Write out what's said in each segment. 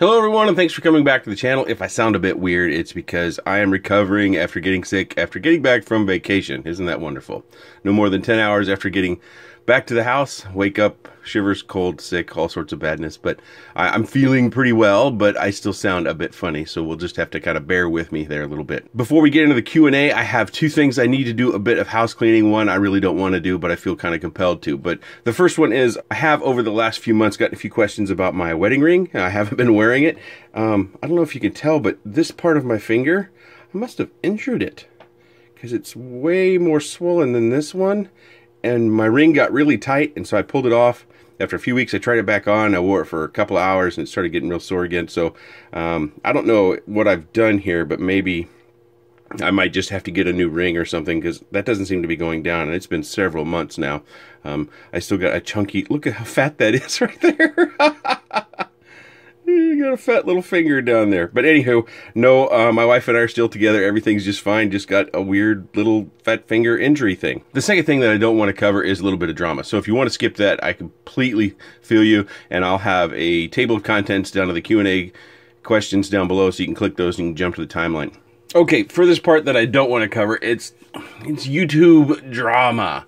Hello everyone and thanks for coming back to the channel. If I sound a bit weird, it's because I am recovering after getting sick, after getting back from vacation. Isn't that wonderful? No more than 10 hours after getting back to the house, wake up, shivers, cold, sick, all sorts of badness. But I, am feeling pretty well, but I still sound a bit funny, so we'll just have to kind of bear with me there a little bit. Before we get into the Q&A, I have two things I need to do a bit of house cleaning. One I really don't want to do, but I feel kind of compelled to. But the first one is I have over the last few months gotten a few questions about my wedding ring. I haven't been wearing it. Um, I don't know if you can tell, but this part of my finger, I must have injured it because it's way more swollen than this one and my ring got really tight and so I pulled it off. After a few weeks I tried it back on. I wore it for a couple hours and it started getting real sore again. So um, I don't know what I've done here but maybe I might just have to get a new ring or something because that doesn't seem to be going down and it's been several months now. Um, I still got a chunky look at how fat that is right there you got a fat little finger down there. But anywho, no, uh, my wife and I are still together. Everything's just fine. Just got a weird little fat finger injury thing. The second thing that I don't want to cover is a little bit of drama. So if you want to skip that, I completely feel you. And I'll have a table of contents down to the Q&A questions down below so you can click those and jump to the timeline. Okay, for this part that I don't want to cover, it's it's YouTube drama.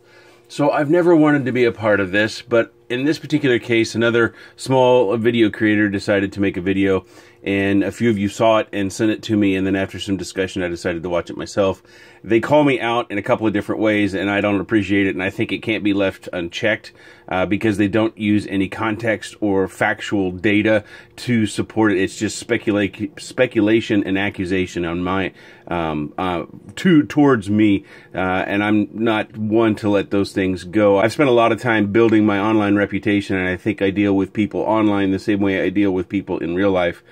So I've never wanted to be a part of this, but in this particular case, another small video creator decided to make a video, and a few of you saw it and sent it to me, and then after some discussion, I decided to watch it myself. They call me out in a couple of different ways, and I don't appreciate it, and I think it can't be left unchecked uh, because they don't use any context or factual data to support it. It's just specula- speculation and accusation on my um, uh, to towards me, uh, and I'm not one to let those things go. I've spent a lot of time building my online reputation, and I think I deal with people online the same way I deal with people in real life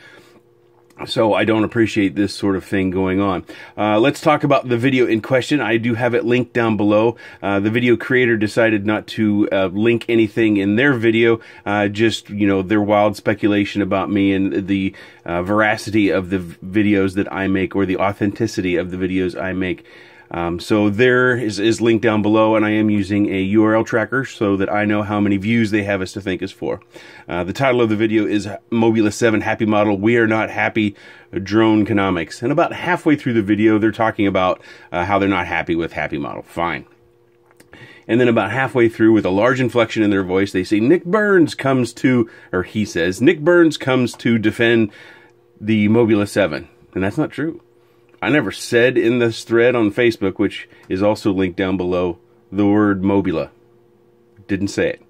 so I don't appreciate this sort of thing going on. Uh, let's talk about the video in question. I do have it linked down below. Uh, the video creator decided not to uh, link anything in their video, uh, just you know their wild speculation about me and the uh, veracity of the videos that I make or the authenticity of the videos I make. Um, so there is, is linked down below, and I am using a URL tracker so that I know how many views they have us to thank us for. Uh, the title of the video is Mobula 7 Happy Model. We are not happy drone economics. And about halfway through the video, they're talking about uh, how they're not happy with Happy Model. Fine. And then about halfway through, with a large inflection in their voice, they say, Nick Burns comes to, or he says, Nick Burns comes to defend the Mobula 7. And that's not true. I never said in this thread on Facebook, which is also linked down below, the word Mobula. Didn't say it.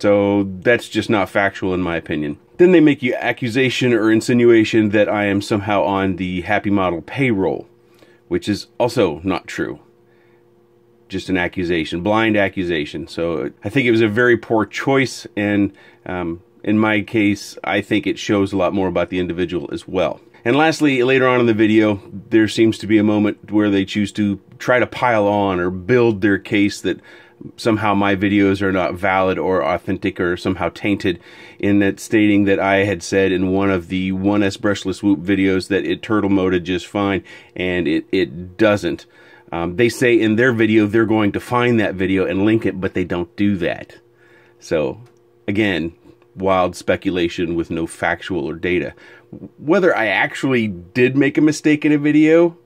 So that's just not factual in my opinion. Then they make you accusation or insinuation that I am somehow on the Happy Model payroll, which is also not true. Just an accusation, blind accusation. So I think it was a very poor choice, and um, in my case, I think it shows a lot more about the individual as well. And lastly, later on in the video, there seems to be a moment where they choose to try to pile on or build their case that somehow my videos are not valid or authentic or somehow tainted in that stating that I had said in one of the 1S brushless whoop videos that it turtle moded just fine and it, it doesn't. Um, they say in their video they're going to find that video and link it, but they don't do that. So, again, wild speculation with no factual or data. Whether I actually did make a mistake in a video,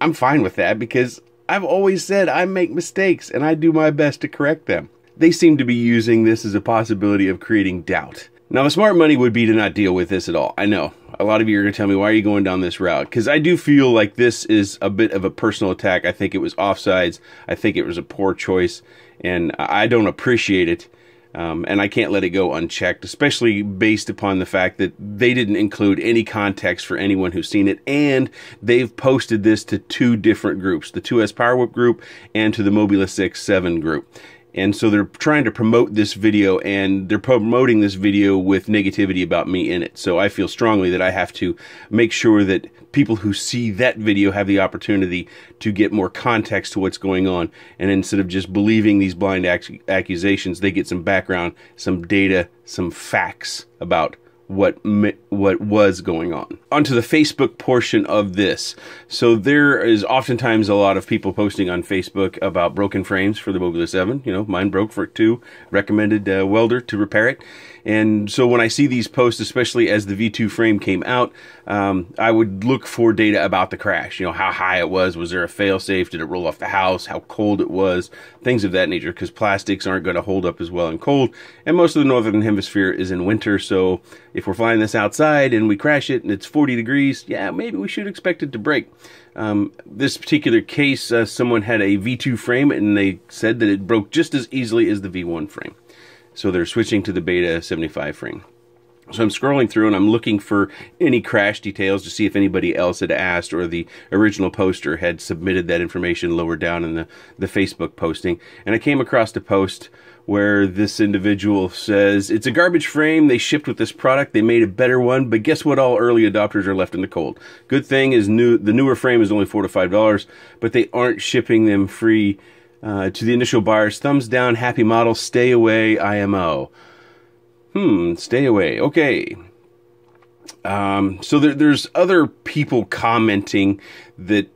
I'm fine with that because I've always said I make mistakes and I do my best to correct them. They seem to be using this as a possibility of creating doubt. Now, the smart money would be to not deal with this at all. I know. A lot of you are going to tell me, why are you going down this route? Because I do feel like this is a bit of a personal attack. I think it was offsides. I think it was a poor choice, and I don't appreciate it. Um, and I can't let it go unchecked, especially based upon the fact that they didn't include any context for anyone who's seen it, and they've posted this to two different groups, the 2S Power Whip group and to the Mobula 6 7 group. And so they're trying to promote this video and they're promoting this video with negativity about me in it. So I feel strongly that I have to make sure that people who see that video have the opportunity to get more context to what's going on. And instead of just believing these blind accusations, they get some background, some data, some facts about what what was going on. Onto the Facebook portion of this. So there is oftentimes a lot of people posting on Facebook about broken frames for the Mobula 7. You know, mine broke for two. Recommended uh, welder to repair it. And so when I see these posts, especially as the V2 frame came out, um, I would look for data about the crash. You know, how high it was. Was there a fail safe, Did it roll off the house? How cold it was? Things of that nature, because plastics aren't going to hold up as well in cold. And most of the northern hemisphere is in winter. So if we're flying this outside and we crash it and it's 40 degrees, yeah, maybe we should expect it to break. Um, this particular case, uh, someone had a V2 frame and they said that it broke just as easily as the V1 frame. So they're switching to the Beta 75 frame. So I'm scrolling through and I'm looking for any crash details to see if anybody else had asked or the original poster had submitted that information lower down in the, the Facebook posting. And I came across a post where this individual says, It's a garbage frame. They shipped with this product. They made a better one. But guess what? All early adopters are left in the cold. Good thing is new. the newer frame is only 4 to $5, but they aren't shipping them free uh, to the initial buyers, thumbs down, happy model, stay away, IMO. Hmm, stay away. Okay. Um, so there, there's other people commenting that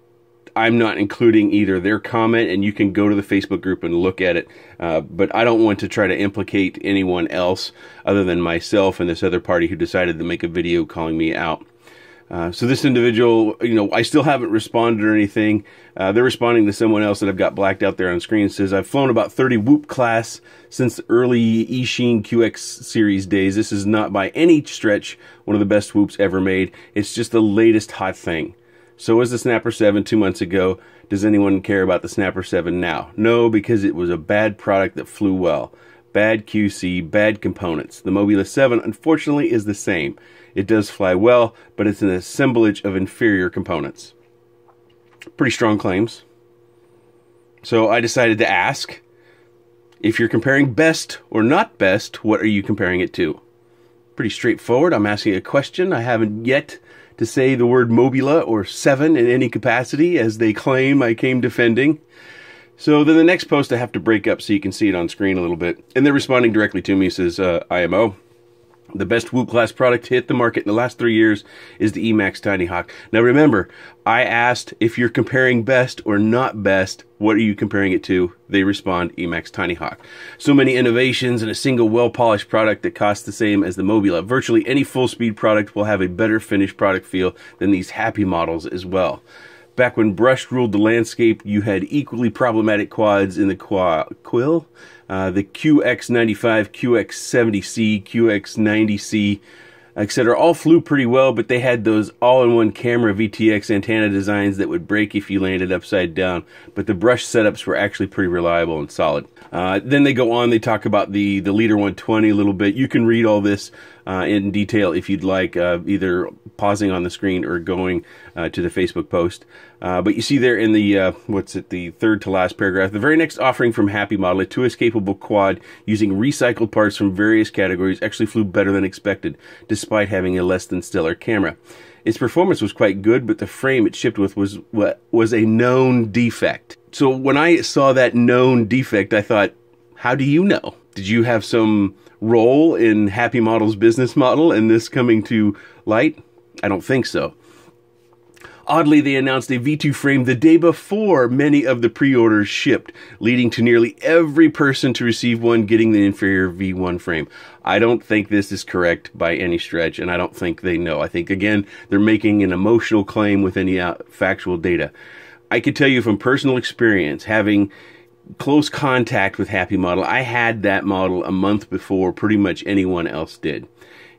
I'm not including either their comment, and you can go to the Facebook group and look at it. Uh, but I don't want to try to implicate anyone else other than myself and this other party who decided to make a video calling me out. Uh, so this individual, you know, I still haven't responded or anything. Uh, they're responding to someone else that I've got blacked out there on screen. It says, I've flown about 30 Whoop class since the early Eachine QX series days. This is not by any stretch one of the best Whoops ever made. It's just the latest hot thing. So was the Snapper 7 two months ago. Does anyone care about the Snapper 7 now? No, because it was a bad product that flew well. Bad QC, bad components. The Mobula 7, unfortunately, is the same. It does fly well, but it's an assemblage of inferior components. Pretty strong claims. So I decided to ask if you're comparing best or not best, what are you comparing it to? Pretty straightforward. I'm asking a question. I haven't yet to say the word Mobula or 7 in any capacity as they claim I came defending. So then the next post I have to break up so you can see it on screen a little bit. And they're responding directly to me, says uh, IMO. The best Whoop class product to hit the market in the last three years is the Emax Tiny Hawk. Now remember, I asked if you're comparing best or not best, what are you comparing it to? They respond, Emax Tiny Hawk. So many innovations in a single well-polished product that costs the same as the Mobula. Virtually any full-speed product will have a better finished product feel than these happy models as well. Back when brush ruled the landscape, you had equally problematic quads in the Quill, uh, the QX95, QX70C, QX90C, etc. all flew pretty well, but they had those all-in-one camera VTX antenna designs that would break if you landed upside down. But the brush setups were actually pretty reliable and solid. Uh, then they go on, they talk about the, the Leader 120 a little bit. You can read all this uh, in detail if you'd like, uh, either pausing on the screen or going uh, to the Facebook post. Uh, but you see there in the, uh, what's it, the third to last paragraph, the very next offering from Happy Model, a 2S capable quad using recycled parts from various categories, actually flew better than expected, despite having a less than stellar camera. Its performance was quite good, but the frame it shipped with was what was a known defect. So when I saw that known defect, I thought, how do you know? Did you have some role in Happy Model's business model and this coming to light? I don't think so. Oddly, they announced a V2 frame the day before many of the pre-orders shipped, leading to nearly every person to receive one getting the inferior V1 frame. I don't think this is correct by any stretch, and I don't think they know. I think, again, they're making an emotional claim with any uh, factual data. I could tell you from personal experience, having close contact with Happy Model. I had that model a month before pretty much anyone else did.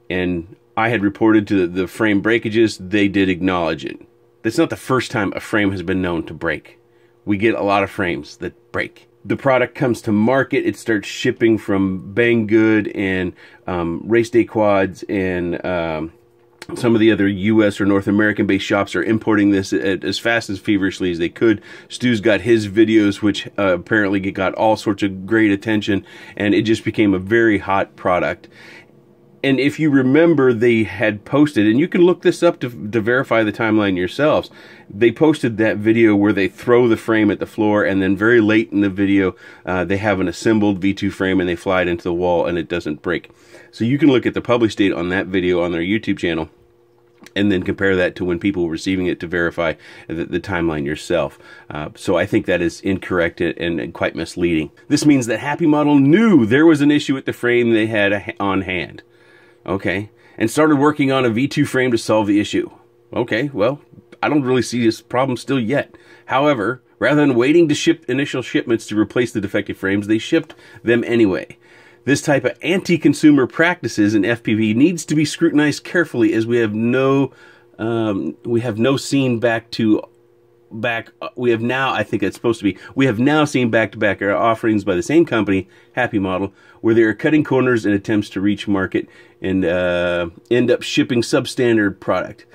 And I had reported to the frame breakages. They did acknowledge it. That's not the first time a frame has been known to break. We get a lot of frames that break. The product comes to market. It starts shipping from Banggood and um, Race Day Quads and um, some of the other U.S. or North American based shops are importing this as fast as feverishly as they could. Stu's got his videos, which uh, apparently got all sorts of great attention, and it just became a very hot product. And if you remember, they had posted, and you can look this up to, to verify the timeline yourselves. They posted that video where they throw the frame at the floor, and then very late in the video, uh, they have an assembled V2 frame and they fly it into the wall and it doesn't break. So you can look at the published date on that video on their YouTube channel and then compare that to when people were receiving it to verify the, the timeline yourself. Uh, so I think that is incorrect and, and, quite misleading. This means that Happy Model knew there was an issue with the frame they had on hand. Okay. And started working on a V2 frame to solve the issue. Okay, well, I don't really see this problem still yet. However, rather than waiting to ship initial shipments to replace the defective frames, they shipped them anyway. This type of anti-consumer practices in FPV needs to be scrutinized carefully as we have no um, we have no seen back to back uh, we have now I think it's supposed to be we have now seen back to back offerings by the same company Happy Model where they are cutting corners in attempts to reach market and uh, end up shipping substandard product.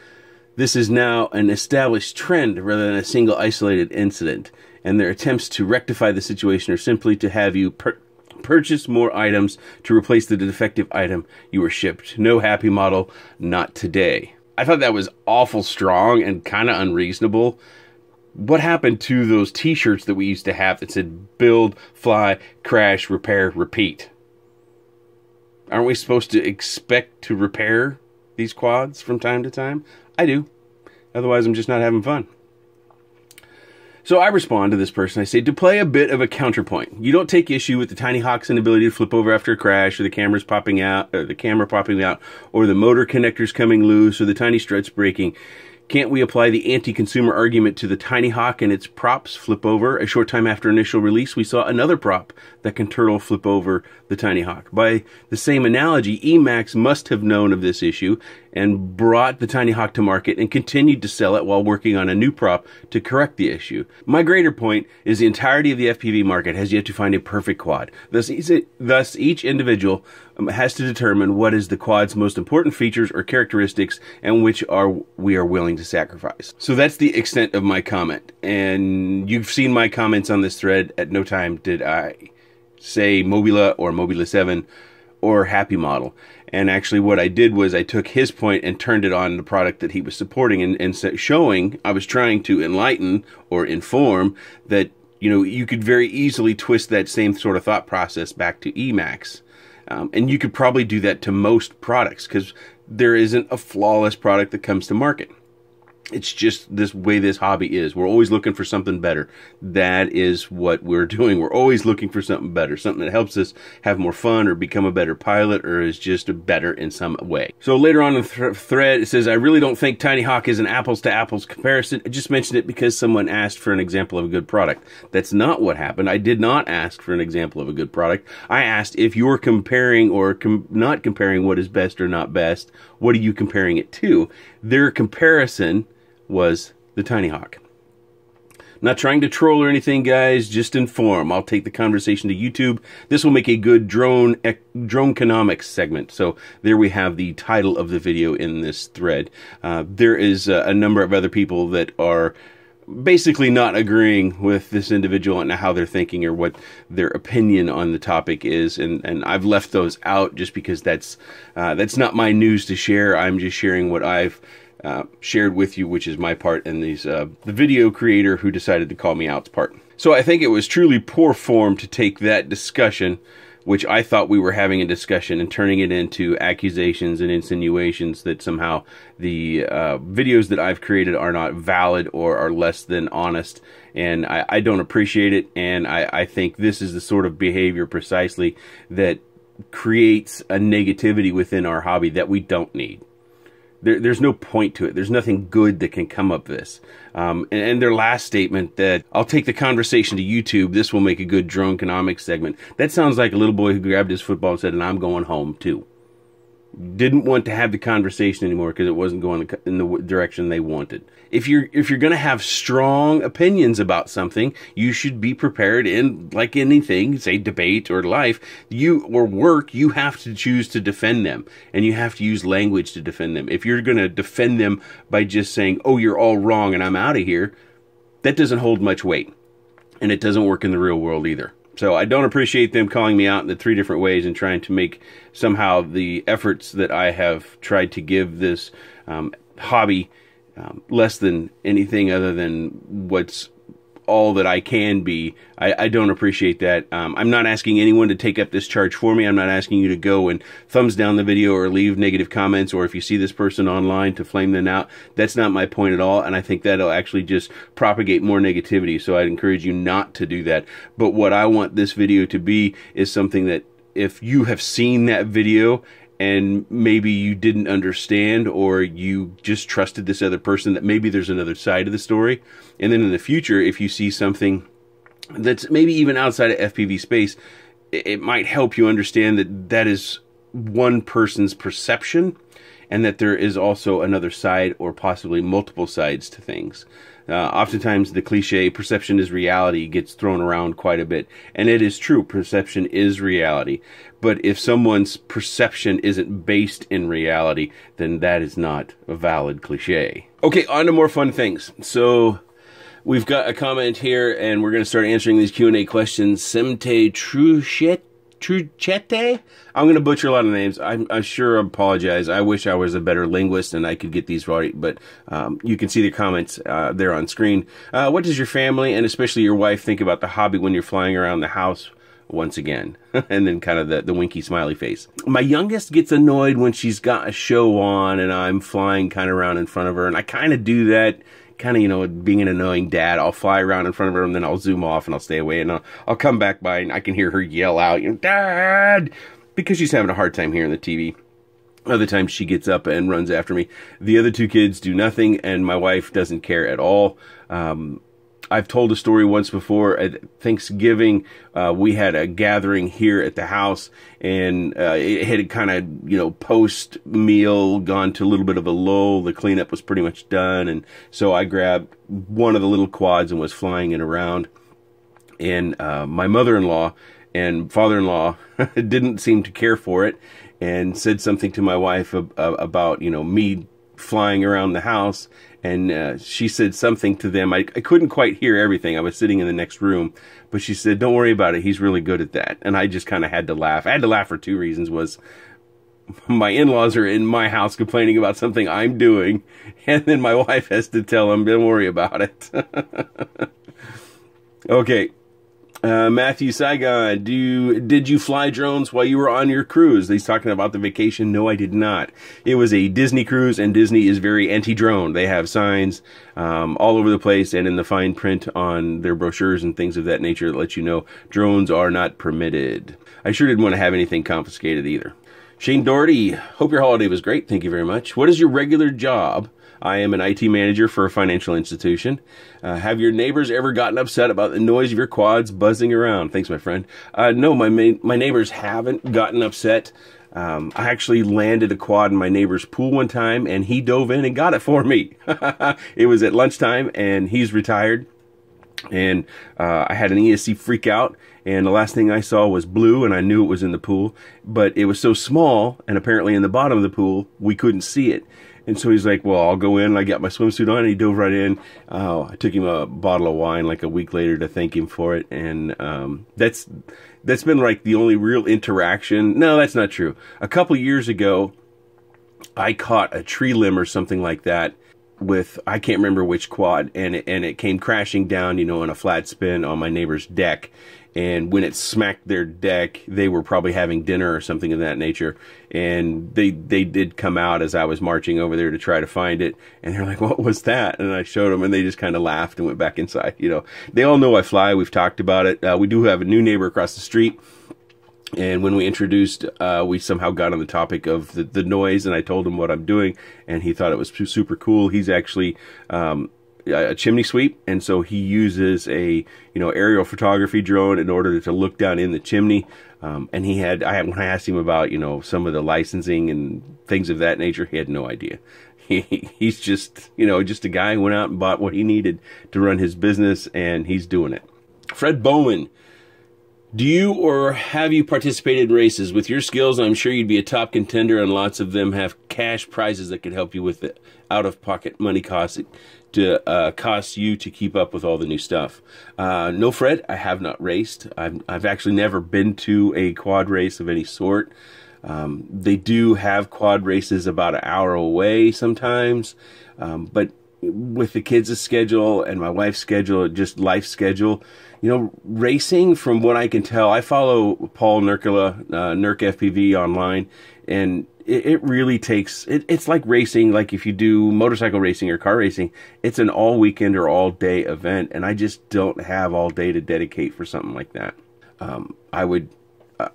This is now an established trend rather than a single isolated incident, and their attempts to rectify the situation are simply to have you purchase more items to replace the defective item you were shipped. No happy model, not today. I thought that was awful strong and kind of unreasonable what happened to those t-shirts that we used to have that said build, fly, crash, repair, repeat? Aren't we supposed to expect to repair these quads from time to time? I do. Otherwise, I'm just not having fun. So I respond to this person. I say, to play a bit of a counterpoint, you don't take issue with the Tiny Hawk's inability to flip over after a crash, or the camera's popping out, or the camera popping out, or the motor connectors coming loose, or the tiny struts breaking. Can't we apply the anti-consumer argument to the Tiny Hawk and its props flip over? A short time after initial release, we saw another prop that can turtle flip over the Tiny Hawk. By the same analogy, Emax must have known of this issue and brought the Tiny Hawk to market and continued to sell it while working on a new prop to correct the issue. My greater point is the entirety of the FPV market has yet to find a perfect quad. Thus, thus each individual um, has to determine what is the quad's most important features or characteristics and which are we are willing to sacrifice. So that's the extent of my comment. And you've seen my comments on this thread. At no time did I say Mobula or Mobula 7 or Happy Model. And actually, what I did was I took his point and turned it on the product that he was supporting and, and showing I was trying to enlighten or inform that, you know, you could very easily twist that same sort of thought process back to Emax. Um, and you could probably do that to most products because there isn't a flawless product that comes to market it's just this way this hobby is. We're always looking for something better. That is what we're doing. We're always looking for something better, something that helps us have more fun or become a better pilot or is just better in some way. So later on in the th- thread, it says, I really don't think Tiny Hawk is an apples to apples comparison. I just mentioned it because someone asked for an example of a good product. That's not what happened. I did not ask for an example of a good product. I asked if you're comparing or com- not comparing what is best or not best, what are you comparing it to? Their comparison was the Tiny Hawk. Not trying to troll or anything, guys. Just inform. I'll take the conversation to YouTube. This will make a good drone drone economics segment. So there we have the title of the video in this thread. Uh, there is uh, a number of other people that are basically not agreeing with this individual and how they're thinking or what their opinion on the topic is and and I've left those out just because that's uh, that's not my news to share I'm just sharing what I've uh, shared with you, which is my part, and these uh, the video creator who decided to call me out's part. So I think it was truly poor form to take that discussion, which I thought we were having a discussion, and turning it into accusations and insinuations that somehow the uh, videos that I've created are not valid or are less than honest. And I, I don't appreciate it, and I, I think this is the sort of behavior precisely that creates a negativity within our hobby that we don't need there, there's no point to it. There's nothing good that can come of this. Um, and, and, their last statement that I'll take the conversation to YouTube. This will make a good drone economics segment. That sounds like a little boy who grabbed his football and said, "And I'm going home too." Didn't want to have the conversation anymore because it wasn't going in the direction they wanted. If you're if you're going to have strong opinions about something, you should be prepared in like anything, say debate or life, you or work, you have to choose to defend them and you have to use language to defend them. If you're going to defend them by just saying, "Oh, you're all wrong and I'm out of here," that doesn't hold much weight. And it doesn't work in the real world either. So I don't appreciate them calling me out in the three different ways and trying to make somehow the efforts that I have tried to give this um, hobby um, less than anything other than what's all that I can be. I, I don't appreciate that. Um, I'm not asking anyone to take up this charge for me. I'm not asking you to go and thumbs down the video or leave negative comments or if you see this person online to flame them out. That's not my point at all. And I think that'll actually just propagate more negativity. So I'd encourage you not to do that. But what I want this video to be is something that if you have seen that video and maybe you didn't understand or you just trusted this other person that maybe there's another side of the story. And then in the future, if you see something that's maybe even outside of FPV space, it might help you understand that that is one person's perception and that there is also another side or possibly multiple sides to things. Uh, oftentimes, the cliche perception is reality gets thrown around quite a bit. And it is true, perception is reality. But if someone's perception isn't based in reality, then that is not a valid cliche. Okay, on to more fun things. So, we've got a comment here, and we're going to start answering these Q&A questions. Semte Truchet Truchete. I'm going to butcher a lot of names. I'm, I sure apologize. I wish I was a better linguist and I could get these right, but um, you can see the comments uh, there on screen. Uh, what does your family and especially your wife think about the hobby when you're flying around the house? Once again, and then kind of the, the winky smiley face. My youngest gets annoyed when she's got a show on and I'm flying kind of around in front of her, and I kind of do that kind of, you know, being an annoying dad, I'll fly around in front of her and then I'll zoom off and I'll stay away and I'll, I'll come back by and I can hear her yell out, you know, Dad! Because she's having a hard time hearing the TV. Other times she gets up and runs after me. The other two kids do nothing and my wife doesn't care at all. Um, I've told a story once before at Thanksgiving. Uh, we had a gathering here at the house, and uh, it had kind of you know post meal gone to a little bit of a lull. The cleanup was pretty much done, and so I grabbed one of the little quads and was flying it around. And uh, my mother-in-law and father-in-law didn't seem to care for it, and said something to my wife about you know me flying around the house and uh, she said something to them. I, I couldn't quite hear everything. I was sitting in the next room, but she said, "Don't worry about it. He's really good at that." And I just kind of had to laugh. I had to laugh for two reasons: was my in-laws are in my house complaining about something I'm doing, and then my wife has to tell them, "Don't worry about it." okay, uh, Matthew Saigon, do did you fly drones while you were on your cruise? He's talking about the vacation. No, I did not. It was a Disney cruise, and Disney is very anti-drone. They have signs um, all over the place and in the fine print on their brochures and things of that nature that let you know drones are not permitted. I sure didn't want to have anything confiscated either. Shane Doherty, hope your holiday was great. Thank you very much. What is your regular job? I am an IT manager for a financial institution. Uh, have your neighbors ever gotten upset about the noise of your quads buzzing around? Thanks, my friend. Uh, no, my my neighbors haven't gotten upset. Um, I actually landed a quad in my neighbor's pool one time, and he dove in and got it for me. it was at lunchtime, and he's retired. And uh, I had an ESC freak out, and the last thing I saw was blue, and I knew it was in the pool, but it was so small, and apparently in the bottom of the pool, we couldn't see it. And so he's like, well, I'll go in. I got my swimsuit on. And he dove right in. Uh, I took him a bottle of wine like a week later to thank him for it. And um, that's that's been like the only real interaction. No, that's not true. A couple years ago, I caught a tree limb or something like that with I can't remember which quad, and it, and it came crashing down, you know, on a flat spin on my neighbor's deck and when it smacked their deck, they were probably having dinner or something of that nature. And they they did come out as I was marching over there to try to find it, and they're like, "What was that?" And I showed them, and they just kind of laughed and went back inside. You know, they all know I fly. We've talked about it. Uh, we do have a new neighbor across the street. And when we introduced, uh, we somehow got on the topic of the, the noise, and I told him what I'm doing, and he thought it was super cool. He's actually um, a chimney sweep, and so he uses a you know aerial photography drone in order to look down in the chimney. Um, and he had I when I asked him about you know some of the licensing and things of that nature, he had no idea. He, he's just you know just a guy who went out and bought what he needed to run his business, and he's doing it. Fred Bowman Do you or have you participated in races? With your skills, I'm sure you'd be a top contender, and lots of them have cash prizes that could help you with the out of pocket money costs to uh, cost you to keep up with all the new stuff. Uh, no, Fred, I have not raced. I've, I've actually never been to a quad race of any sort. Um, they do have quad races about an hour away sometimes, um, but with the kids' schedule and my wife's schedule, just life schedule, you know, racing, from what I can tell, I follow Paul Nurkkala, uh, Nurk FPV online, and it, it really takes, it, it's like racing, like if you do motorcycle racing or car racing, it's an all weekend or all day event, and I just don't have all day to dedicate for something like that. Um, I would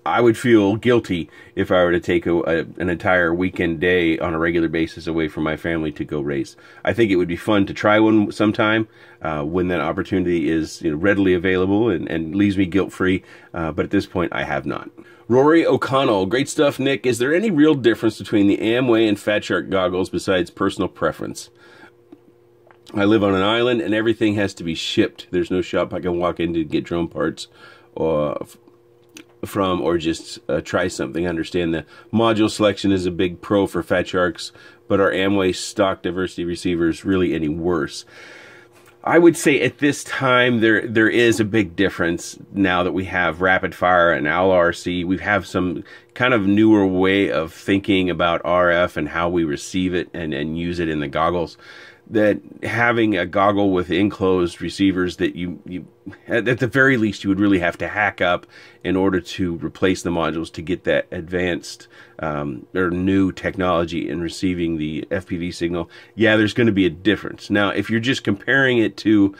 I would feel guilty if I were to take a, a, an entire weekend day on a regular basis away from my family to go race. I think it would be fun to try one sometime uh, when that opportunity is you know, readily available and, and leaves me guilt free. Uh, but at this point, I have not. Rory O'Connell, great stuff, Nick. Is there any real difference between the Aomway and Fat Shark goggles besides personal preference? I live on an island and everything has to be shipped. There's no shop I can walk into to get drone parts or from or just uh, try something. I understand the module selection is a big pro for Fat Sharks, but are Aomway stock diversity receivers really any worse? I would say at this time there there is a big difference now that we have rapid fire and LRC. We have some kind of newer way of thinking about RF and how we receive it and, and use it in the goggles that having a goggle with enclosed receivers that you, you at the very least you would really have to hack up in order to replace the modules to get that advanced um, or new technology in receiving the FPV signal. Yeah, there's going to be a difference. Now, if you're just comparing it to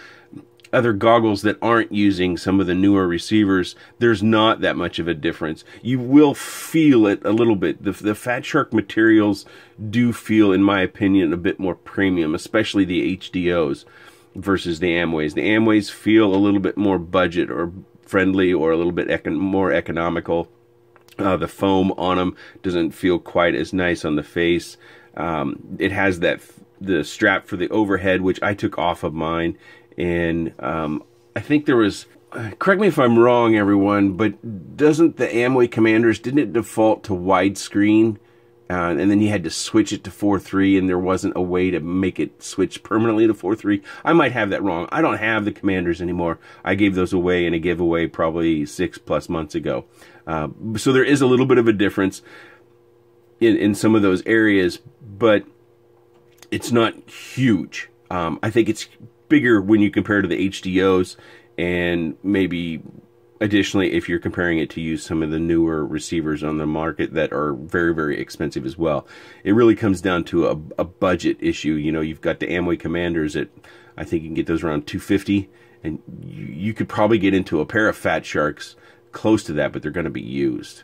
other goggles that aren't using some of the newer receivers, there's not that much of a difference. You will feel it a little bit. The, the Fat Shark materials do feel, in my opinion, a bit more premium, especially the HDOs versus the Aomways. The Aomways feel a little bit more budget or friendly or a little bit econ more economical. Uh, the foam on them doesn't feel quite as nice on the face. Um, it has that the strap for the overhead, which I took off of mine, and um, I think there was. correct me if I'm wrong, everyone, but doesn't the Aomway Commanders didn't it default to widescreen? Uh, and then you had to switch it to 4.3 and there wasn't a way to make it switch permanently to 4.3. I might have that wrong. I don't have the commanders anymore. I gave those away in a giveaway probably six plus months ago. Uh, so there is a little bit of a difference in, in some of those areas, but it's not huge. Um, I think it's bigger when you compare to the HDOs and maybe additionally if you're comparing it to use some of the newer receivers on the market that are very very expensive as well. It really comes down to a, a budget issue. You know you've got the aomway commanders at i think you can get those around 250 and you, you could probably get into a pair of fat sharks close to that but they're going to be used.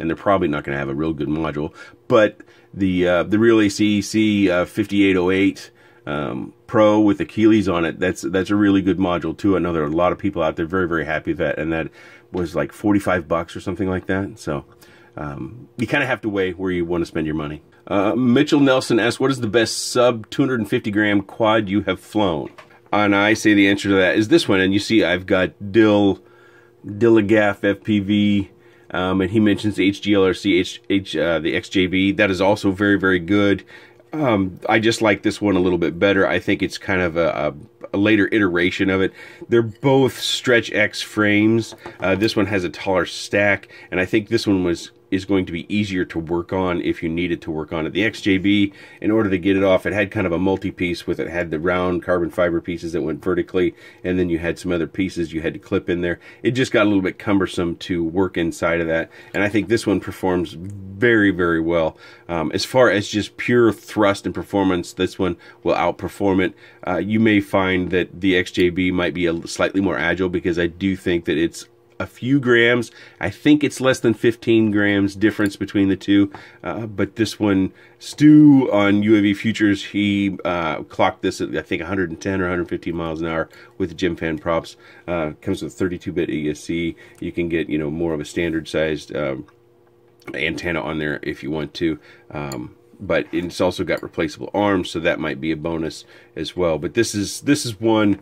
And they're probably not going to have a real good module. But the uh, the Realacc uh, 5808 um, Pro with Achilles on it. That's that's a really good module too. I know there are a lot of people out there very very happy with that, and that was like forty five bucks or something like that. So um, you kind of have to weigh where you want to spend your money. Uh, Mitchell Nelson asks, "What is the best sub 250 gram quad you have flown?" And I say the answer to that is this one. And you see, I've got Dill, Dillagaff FPV. Um, and he mentions the HGLRC, H, H, uh, the XJB. That is also very, very good. Um, I just like this one a little bit better. I think it's kind of a, a, a later iteration of it. They're both Stretch X frames. Uh, this one has a taller stack, and I think this one was is going to be easier to work on if you needed to work on it. The XJB, in order to get it off, it had kind of a multi-piece with it. had the round carbon fiber pieces that went vertically, and then you had some other pieces you had to clip in there. It just got a little bit cumbersome to work inside of that, and I think this one performs very, very well. Um, as far as just pure thrust and performance, this one will outperform it. Uh, you may find that the XJB might be a slightly more agile because I do think that it's a few grams. I think it's less than 15 grams difference between the two. Uh, but this one, Stu on UAV Futures, he uh, clocked this at I think 110 or 115 miles an hour with Gemfan props. Uh, comes with 32-bit ESC. You can get you know more of a standard sized um, antenna on there if you want to. Um, but it's also got replaceable arms, so that might be a bonus as well. But this is this is one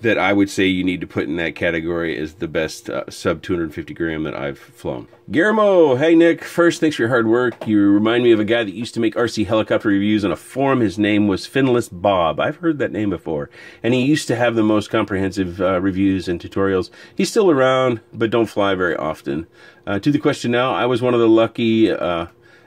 that I would say you need to put in that category as the best uh, sub 250 gram that I've flown. Guillermo, hey Nick. First, thanks for your hard work. You remind me of a guy that used to make RC helicopter reviews on a forum. His name was Finless Bob. I've heard that name before. And he used to have the most comprehensive uh, reviews and tutorials. He's still around, but don't fly very often. Uh, to the question now, I was one of the lucky uh,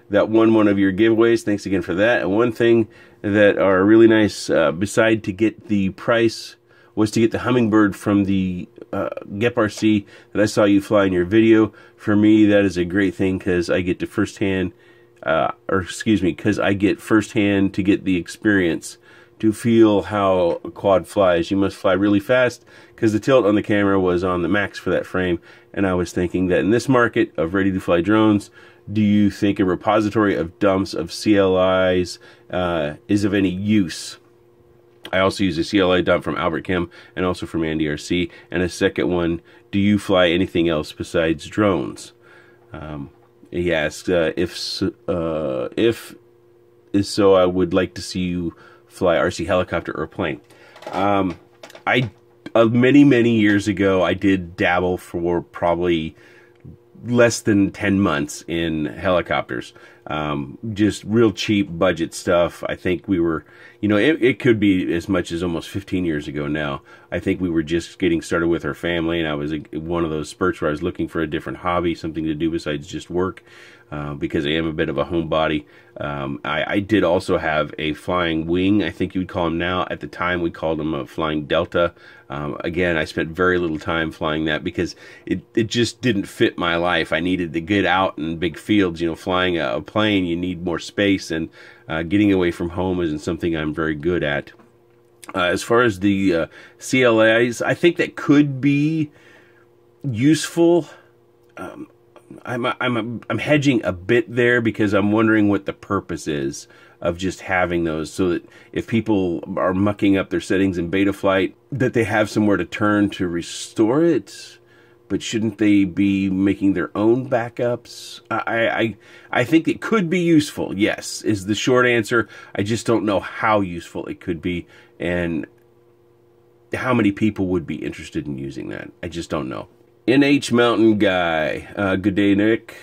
that won one of your giveaways. Thanks again for that. And one thing that are really nice, uh, beside to get the price was to get the hummingbird from the uh, GEPRC that I saw you fly in your video. For me, that is a great thing because I get to firsthand, uh, or excuse me, because I get firsthand to get the experience to feel how a quad flies. You must fly really fast because the tilt on the camera was on the max for that frame. And I was thinking that in this market of ready to fly drones, do you think a repository of dumps of CLIs uh, is of any use? I also use a CLI dump from Albert Kim and also from Andy RC. And a second one, do you fly anything else besides drones? Um, he asks uh, if uh, if is so. I would like to see you fly RC helicopter or plane. Um, I uh, many many years ago I did dabble for probably less than 10 months in helicopters. Um, just real cheap budget stuff. I think we were, you know, it, it could be as much as almost 15 years ago now. I think we were just getting started with our family, and I was a, one of those spurts where I was looking for a different hobby, something to do besides just work. Uh, because I am a bit of a homebody. Um, I, I, did also have a flying wing, I think you would call them now. At the time, we called them a flying Delta. Um, again, I spent very little time flying that because it, it just didn't fit my life. I needed to get out in big fields. You know, flying a, a plane, you need more space, and uh, getting away from home isn't something I'm very good at. Uh, as far as the uh, CLIs, I think that could be useful. Um, I'm I'm I'm hedging a bit there because I'm wondering what the purpose is of just having those so that if people are mucking up their settings in Betaflight that they have somewhere to turn to restore it. But shouldn't they be making their own backups? I I I think it could be useful yes is the short answer. I just don't know how useful it could be and how many people would be interested in using that. I just don't know NH Mountain Guy. Uh, good day, Nick.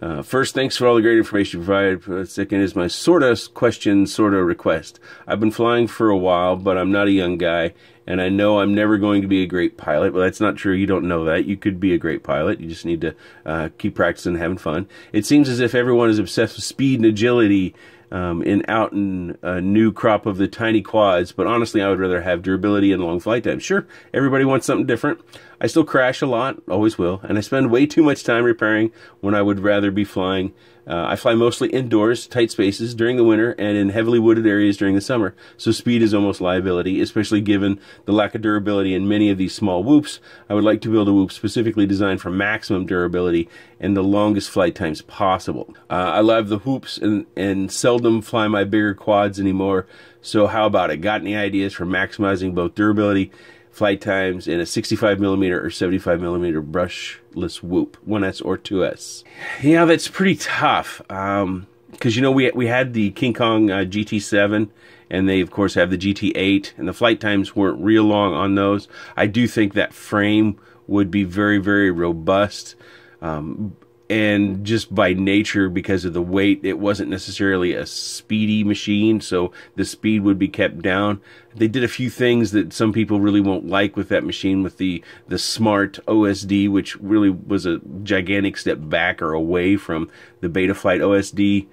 Uh, first, thanks for all the great information provided. Second is my sort of question, sort of request. I've been flying for a while, but I'm not a young guy, and I know I'm never going to be a great pilot. Well, that's not true. You don't know that. You could be a great pilot. You just need to uh, keep practicing and having fun. It seems as if everyone is obsessed with speed and agility um, in out in a new crop of the tiny quads, but honestly, I would rather have durability and long flight time. Sure, everybody wants something different. I still crash a lot, always will, and I spend way too much time repairing when I would rather be flying uh, I fly mostly indoors, tight spaces during the winter, and in heavily wooded areas during the summer, so speed is almost liability, especially given the lack of durability in many of these small whoops. I would like to build a whoop specifically designed for maximum durability and the longest flight times possible. Uh, I love the whoops and, and seldom fly my bigger quads anymore, so how about it? Got any ideas for maximizing both durability flight times in a 65 millimeter or 75 millimeter brushless whoop, 1S or 2S. Yeah, that's pretty tough. Um, because you know we we had the King Kong uh, GT7, and they of course have the GT8, and the flight times weren't real long on those. I do think that frame would be very very robust. Um, and just by nature because of the weight it wasn't necessarily a speedy machine so the speed would be kept down. They did a few things that some people really won't like with that machine with the the smart OSD which really was a gigantic step back or away from the Betaflight OSD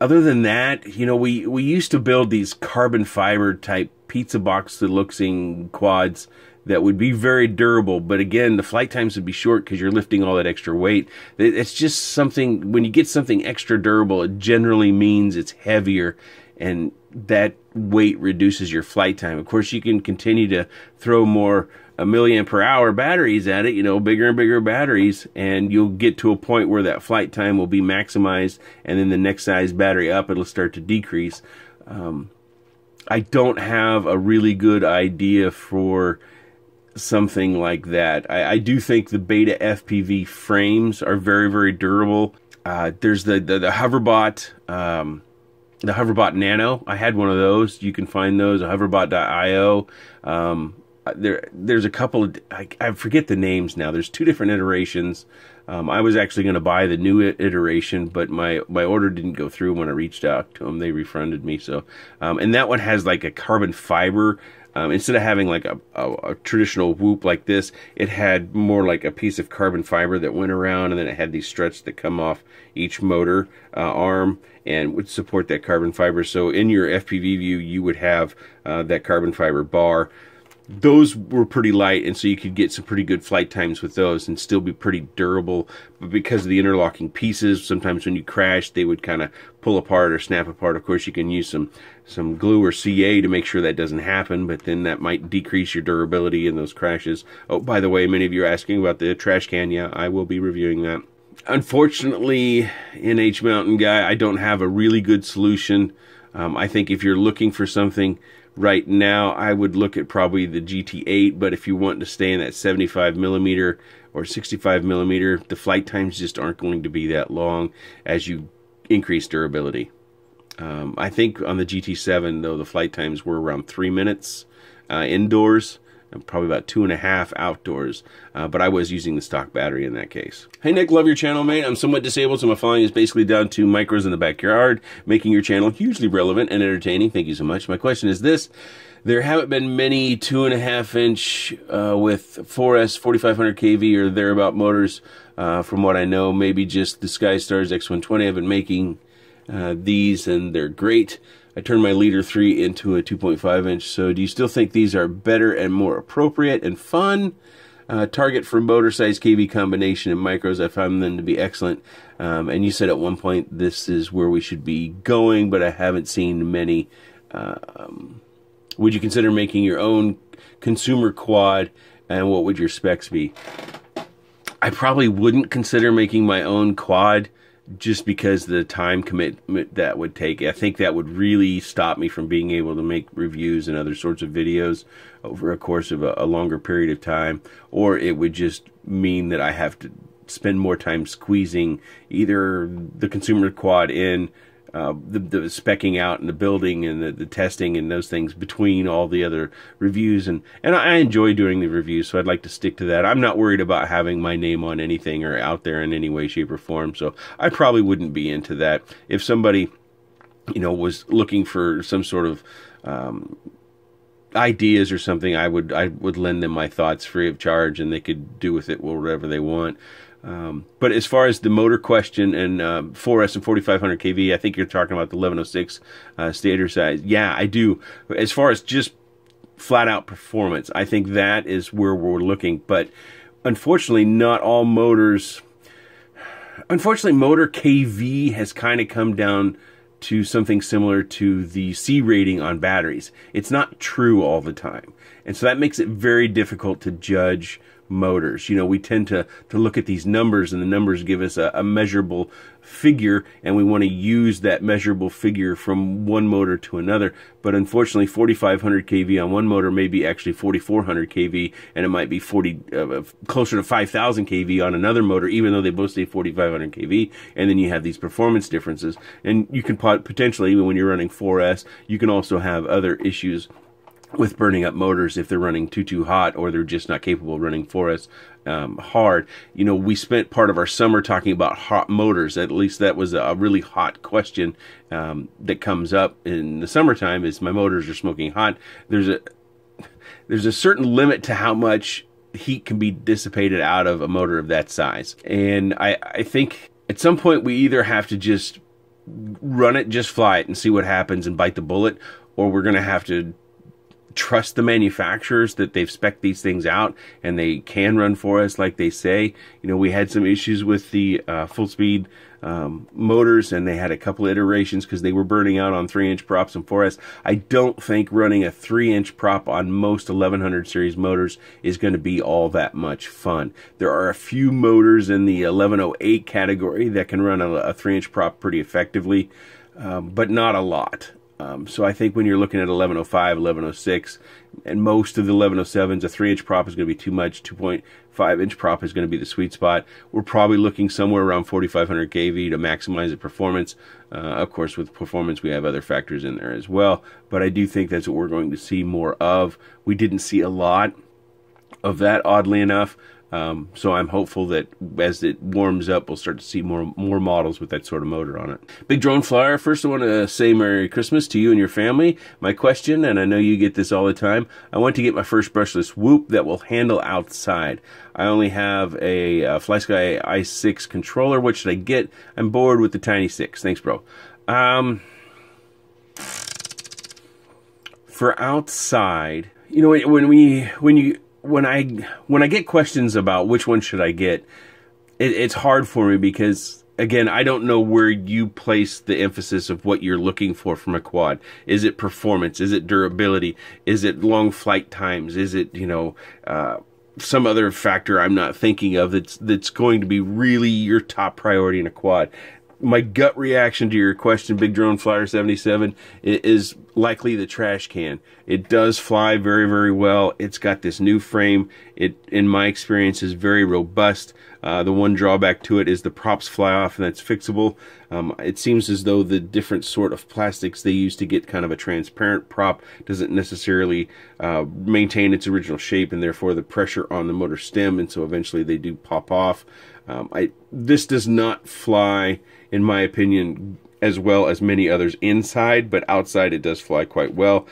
other than that you know we we used to build these carbon fiber type pizza box looking quads that would be very durable. But again, the flight times would be short because you're lifting all that extra weight. It's just something, when you get something extra durable, it generally means it's heavier and that weight reduces your flight time. Of course, you can continue to throw more a million per hour batteries at it, you know, bigger and bigger batteries, and you'll get to a point where that flight time will be maximized, and then the next size battery up, it'll start to decrease. Um, I don't have a really good idea for something like that. I, I, do think the Beta FPV frames are very, very durable. Uh, there's the, the, the Hoverbot um, the Hoverbot Nano. I had one of those. You can find those at hoverbot.io. Um, there, there's a couple of, I, I, forget the names now. There's two different iterations. Um, I was actually going to buy the new iteration, but my, my order didn't go through when I reached out to them. They refunded me. So, um, and that one has like a carbon fiber um, instead of having like a, a, a, traditional whoop like this, it had more like a piece of carbon fiber that went around, and then it had these struts that come off each motor uh, arm and would support that carbon fiber. So in your FPV view, you would have uh, that carbon fiber bar those were pretty light and so you could get some pretty good flight times with those and still be pretty durable. But because of the interlocking pieces sometimes when you crash they would kind of pull apart or snap apart. Of course you can use some some glue or CA to make sure that doesn't happen but then that might decrease your durability in those crashes. Oh by the way many of you are asking about the trash can. Yeah I will be reviewing that. Unfortunately NH Mountain guy I don't have a really good solution. Um, I think if you're looking for something right now I would look at probably the GT8 but if you want to stay in that 75 millimeter or 65 millimeter the flight times just aren't going to be that long as you increase durability. Um, I think on the GT7 though the flight times were around three minutes uh, indoors probably about two and a half outdoors, uh, but I was using the stock battery in that case. Hey Nick, love your channel, mate. I'm somewhat disabled, so my following is basically down to micros in the backyard, making your channel hugely relevant and entertaining. Thank you so much. My question is this. There haven't been many two and a half inch uh, with 4S 4500 kV or thereabout motors, uh, from what I know. Maybe just the SkyStars X120 have been making uh, these, and they're great. I turned my Leader 3 into a 2.5 inch. So do you still think these are better and more appropriate and fun? Uh, target for motor size KV combination and micros, I found them to be excellent. Um, and you said at one point this is where we should be going, but I haven't seen many. Um, would you consider making your own consumer quad, and what would your specs be? I probably wouldn't consider making my own quad just because the time commitment that would take. I think that would really stop me from being able to make reviews and other sorts of videos over a course of a, a longer period of time, or it would just mean that I have to spend more time squeezing either the consumer quad in uh, the, the specking out and the building and the, the, testing and those things between all the other reviews. And and I enjoy doing the reviews so I'd like to stick to that. I'm not worried about having my name on anything or out there in any way shape or form. So I probably wouldn't be into that. If somebody you know was looking for some sort of um, ideas or something I would I would lend them my thoughts free of charge and they could do with it whatever they want um, but as far as the motor question and uh, 4S and 4500 kV, I think you're talking about the 1106 uh, stator size. Yeah, I do. As far as just flat out performance, I think that is where we're looking. But unfortunately, not all motors. Unfortunately, motor KV has kind of come down to something similar to the C rating on batteries. It's not true all the time. And so that makes it very difficult to judge motors. You know, we tend to, to look at these numbers and the numbers give us a, a measurable figure and we want to use that measurable figure from one motor to another. But unfortunately, 4500 kV on one motor may be actually 4400 kV and it might be 40, uh, closer to 5000 kV on another motor, even though they both say 4500 kV. And then you have these performance differences. And you can pot potentially, even when you're running 4S, you can also have other issues with burning up motors if they're running too too hot or they're just not capable of running for us um, hard. You know, we spent part of our summer talking about hot motors. At least that was a really hot question um, that comes up in the summertime. Is my motors are smoking hot? There's a there's a certain limit to how much heat can be dissipated out of a motor of that size, and I I think at some point we either have to just run it, just fly it, and see what happens and bite the bullet, or we're gonna have to trust the manufacturers that they've spec these things out and they can run for us like they say. You know, we had some issues with the uh, full speed um, motors and they had a couple iterations because they were burning out on 3 inch props and 4S. I don't think running a 3 inch prop on most 1100 series motors is going to be all that much fun. There are a few motors in the 1108 category that can run a, a 3 inch prop pretty effectively, um, but not a lot. Um, so I think when you're looking at 1105, 1106, and most of the 1107s, a 3 inch prop is going to be too much. 2.5 inch prop is going to be the sweet spot. We're probably looking somewhere around 4500 kV to maximize the performance. Uh, of course, with performance, we have other factors in there as well. But I do think that's what we're going to see more of. We didn't see a lot of that, oddly enough. Um, so I'm hopeful that as it warms up, we'll start to see more more models with that sort of motor on it. Big Drone Flyer, first I want to say Merry Christmas to you and your family. My question, and I know you get this all the time, I want to get my first brushless whoop that will handle outside. I only have a, a FlySky i6 controller. What should I get? I'm bored with the Tiny 6. Thanks, bro. Um, for outside, you know, when we when you when I when I get questions about which one should I get, it, it's hard for me because again I don't know where you place the emphasis of what you're looking for from a quad. Is it performance? Is it durability? Is it long flight times? Is it you know? Uh, some other factor I'm not thinking of that's that's going to be really your top priority in a quad my gut reaction to your question, Big Drone Flyer 77, is likely the trash can. It does fly very, very well. It's got this new frame. It, in my experience, is very robust. Uh, the one drawback to it is the props fly off and that's fixable. Um, it seems as though the different sort of plastics they use to get kind of a transparent prop doesn't necessarily uh, maintain its original shape and therefore the pressure on the motor stem and so eventually they do pop off. Um, I, this does not fly in my opinion, as well as many others inside, but outside it does fly quite well.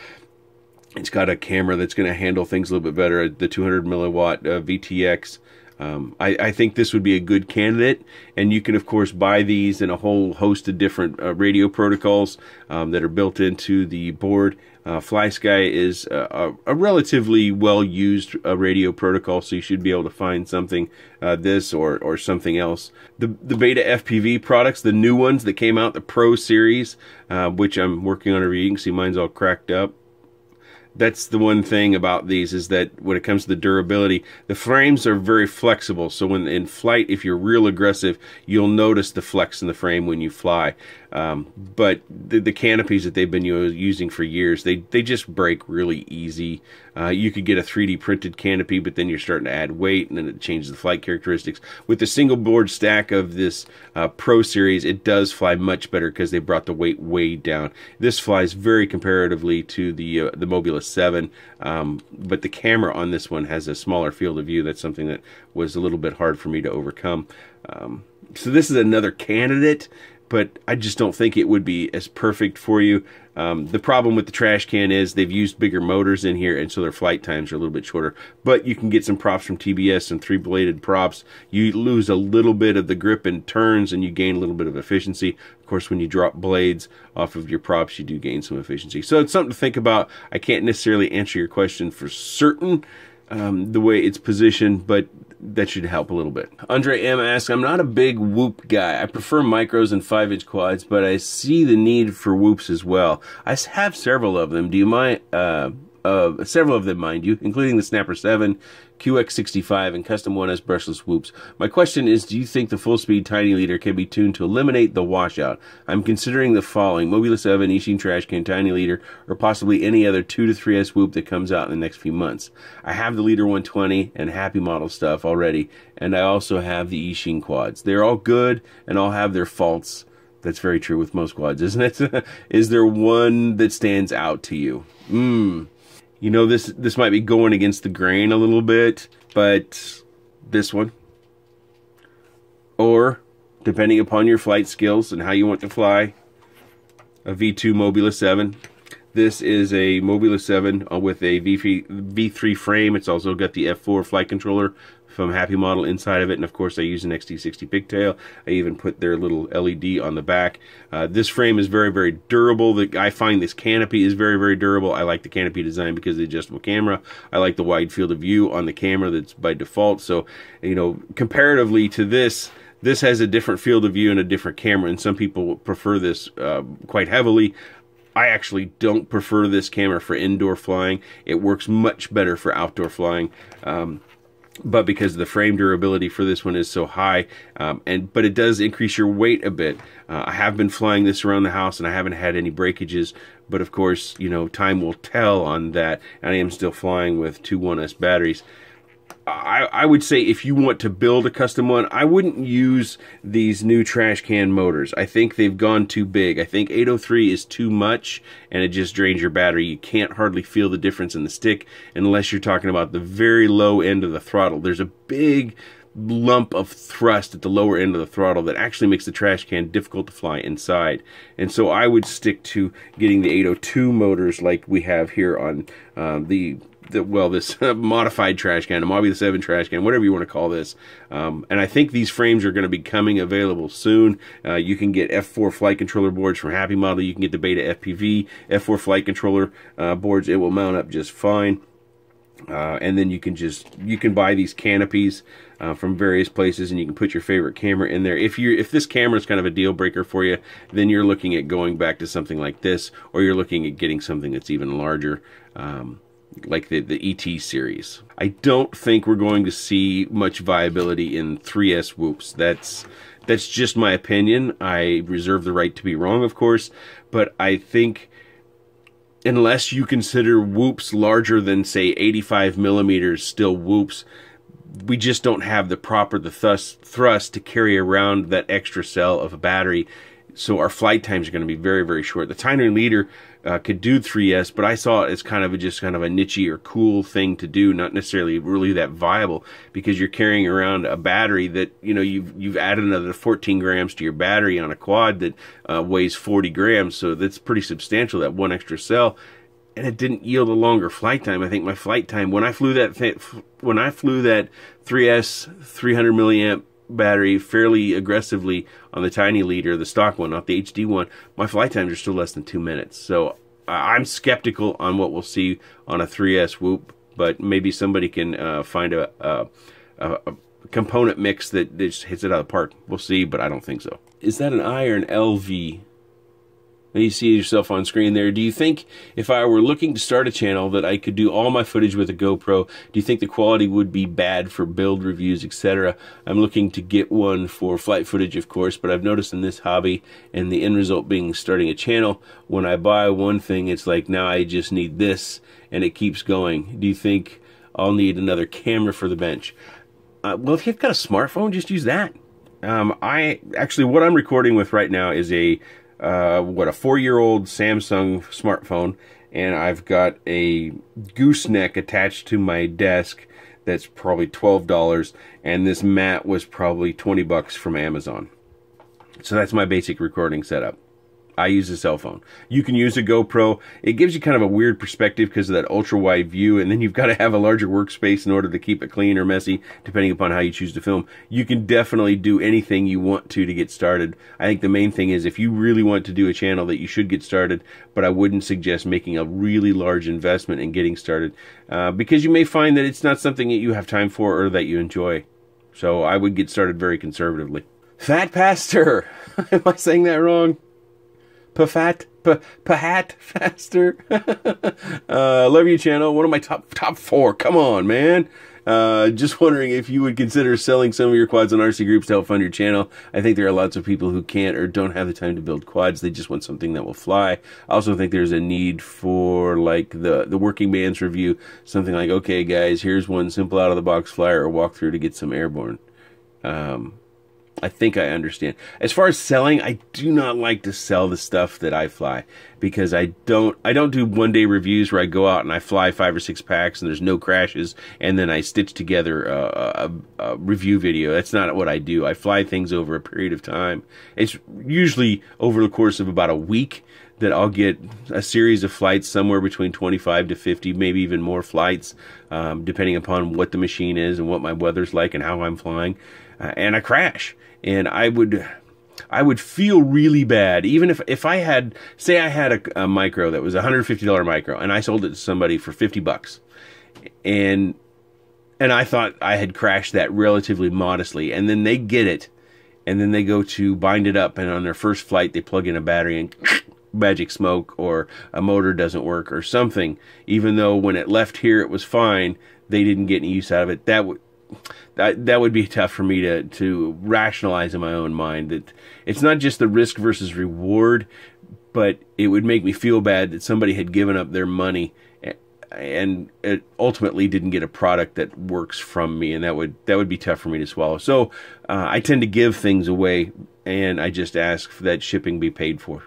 It's got a camera that's going to handle things a little bit better. The 200 milliwatt uh, VTX. Um, I, I, think this would be a good candidate, and you can of course buy these in a whole host of different uh, radio protocols um, that are built into the board. Uh, FlySky is a, a, relatively well used uh, radio protocol, so you should be able to find something uh, this or or something else. The the Beta FPV products, the new ones that came out, the Pro series, uh, which I'm working on a review. You can see mine's all cracked up that's the one thing about these is that when it comes to the durability, the frames are very flexible. So when in flight, if you're real aggressive, you'll notice the flex in the frame when you fly. Um, but the, the, canopies that they've been using for years, they, they just break really easy. Uh, you could get a 3D printed canopy, but then you're starting to add weight and then it changes the flight characteristics. With the single board stack of this uh, Pro Series, it does fly much better because they brought the weight way down. This flies very comparatively to the, uh, the Mobula 7, um, but the camera on this one has a smaller field of view. That's something that was a little bit hard for me to overcome. Um, so this is another candidate but I just don't think it would be as perfect for you. Um, the problem with the trash can is they've used bigger motors in here, and so their flight times are a little bit shorter. But you can get some props from TBS and three bladed props. You lose a little bit of the grip and turns, and you gain a little bit of efficiency. Of course, when you drop blades off of your props, you do gain some efficiency. So it's something to think about. I can't necessarily answer your question for certain um, the way it's positioned, but that should help a little bit. Andre M asks, I'm not a big whoop guy. I prefer micros and 5 inch quads, but I see the need for whoops as well. I have several of them. Do you mind? Uh, several of them, mind you, including the Snapper 7, QX65, and Custom 1S brushless whoops. My question is, do you think the full-speed Tiny Leader can be tuned to eliminate the washout? I'm considering the following, Mobula 7, Eachine Trash Can, Tiny Leader, or possibly any other 2 to 3S whoop that comes out in the next few months. I have the Leader 120 and Happy Model stuff already, and I also have the Eachine quads. They're all good and all have their faults. That's very true with most quads, isn't it? is there one that stands out to you? Mmm you know this this might be going against the grain a little bit, but this one. Or depending upon your flight skills and how you want to fly a V2 Mobula 7 this is a Mobula 7 uh, with a V3, V3 frame. It's also got the F4 flight controller from Happy Model inside of it. And of course, I use an XT60 pigtail. I even put their little LED on the back. Uh, this frame is very, very durable. The, I find this canopy is very, very durable. I like the canopy design because of the adjustable camera. I like the wide field of view on the camera that's by default. So, you know, comparatively to this, this has a different field of view and a different camera, and some people prefer this uh, quite heavily. I actually don't prefer this camera for indoor flying. It works much better for outdoor flying. Um, but because the frame durability for this one is so high, um, and but it does increase your weight a bit. Uh, I have been flying this around the house and I haven't had any breakages, but of course, you know, time will tell on that. And I am still flying with two 1S batteries. I, I would say if you want to build a custom one, I wouldn't use these new trash can motors. I think they've gone too big. I think 803 is too much and it just drains your battery. You can't hardly feel the difference in the stick unless you're talking about the very low end of the throttle. There's a big lump of thrust at the lower end of the throttle that actually makes the trash can difficult to fly inside. And so I would stick to getting the 802 motors like we have here on um, the the, well, this modified trash can, a Mobula 7 trash can, whatever you want to call this. Um, and I think these frames are going to be coming available soon. Uh, you can get F4 flight controller boards from Happy Model. You can get the Beta FPV F4 flight controller uh, boards. It will mount up just fine. Uh, and then you can just you can buy these canopies uh, from various places and you can put your favorite camera in there if you if this camera is kind of a deal breaker for you then you're looking at going back to something like this or you're looking at getting something that's even larger um, like the, the ET series. I don't think we're going to see much viability in 3S whoops. That's that's just my opinion. I reserve the right to be wrong, of course, but I think unless you consider whoops larger than say 85 millimeters still whoops, we just don't have the proper the thrust thrust to carry around that extra cell of a battery so our flight times are going to be very, very short. The Tiny Leader uh, could do 3S, but I saw it as kind of a, just kind of a niche or cool thing to do, not necessarily really that viable because you're carrying around a battery that you know you've you've added another 14 grams to your battery on a quad that uh, weighs 40 grams, so that's pretty substantial. That one extra cell. And it didn't yield a longer flight time. I think my flight time when I flew that th- when I flew that 3S 300 milliamp battery fairly aggressively on the tiny leader, the stock one, not the HD one, my flight times are still less than two minutes. So I'm skeptical on what we'll see on a 3S Whoop, but maybe somebody can uh, find a, a, a, component mix that just hits it out of the park. We'll see, but I don't think so. Is that an I or an LV? You see yourself on screen there. Do you think if I were looking to start a channel that I could do all my footage with a GoPro, do you think the quality would be bad for build reviews, etc.? I'm looking to get one for flight footage, of course, but I've noticed in this hobby and the end result being starting a channel, when I buy one thing, it's like now I just need this and it keeps going. Do you think I'll need another camera for the bench? Uh, well, if you've got a smartphone, just use that. Um, I actually, what I'm recording with right now is a uh, what a four-year-old Samsung smartphone, and I've got a gooseneck attached to my desk that's probably twelve dollars, and this mat was probably twenty bucks from Amazon. So that's my basic recording setup. I use a cell phone. You can use a GoPro. It gives you kind of a weird perspective because of that ultra wide view, and then you've got to have a larger workspace in order to keep it clean or messy, depending upon how you choose to film. You can definitely do anything you want to to get started. I think the main thing is if you really want to do a channel that you should get started, but I wouldn't suggest making a really large investment in getting started uh, because you may find that it's not something that you have time for or that you enjoy. So I would get started very conservatively. Fat Pastor! Am I saying that wrong? Pafat, Pahat Faster. uh, love you, channel. One of my top top four. Come on, man. Uh, just wondering if you would consider selling some of your quads on RC groups to help fund your channel. I think there are lots of people who can't or don't have the time to build quads. They just want something that will fly. I also think there's a need for like the the working man's review, something like, okay, guys, here's one simple out of the box flyer or walkthrough to get some airborne. Um, I think I understand. As far as selling, I do not like to sell the stuff that I fly because I don't I don't do one day reviews where I go out and I fly five or six packs and there's no crashes and then I stitch together a, a, a review video. That's not what I do. I fly things over a period of time. It's usually over the course of about a week that I'll get a series of flights somewhere between 25 to 50, maybe even more flights, um, depending upon what the machine is and what my weather's like and how I'm flying. Uh, and I crash. And I would I would feel really bad. Even if if I had say I had a, a micro that was a hundred fifty dollar micro and I sold it to somebody for fifty bucks. And and I thought I had crashed that relatively modestly. And then they get it. And then they go to bind it up. And on their first flight they plug in a battery and magic smoke or a motor doesn't work or something. Even though when it left here it was fine. They didn't get any use out of it. That would that that would be tough for me to to rationalize in my own mind that it's not just the risk versus reward, but it would make me feel bad that somebody had given up their money and it ultimately didn't get a product that works from me and that would that would be tough for me to swallow. So uh, i tend to give things away and i just ask that shipping be paid for.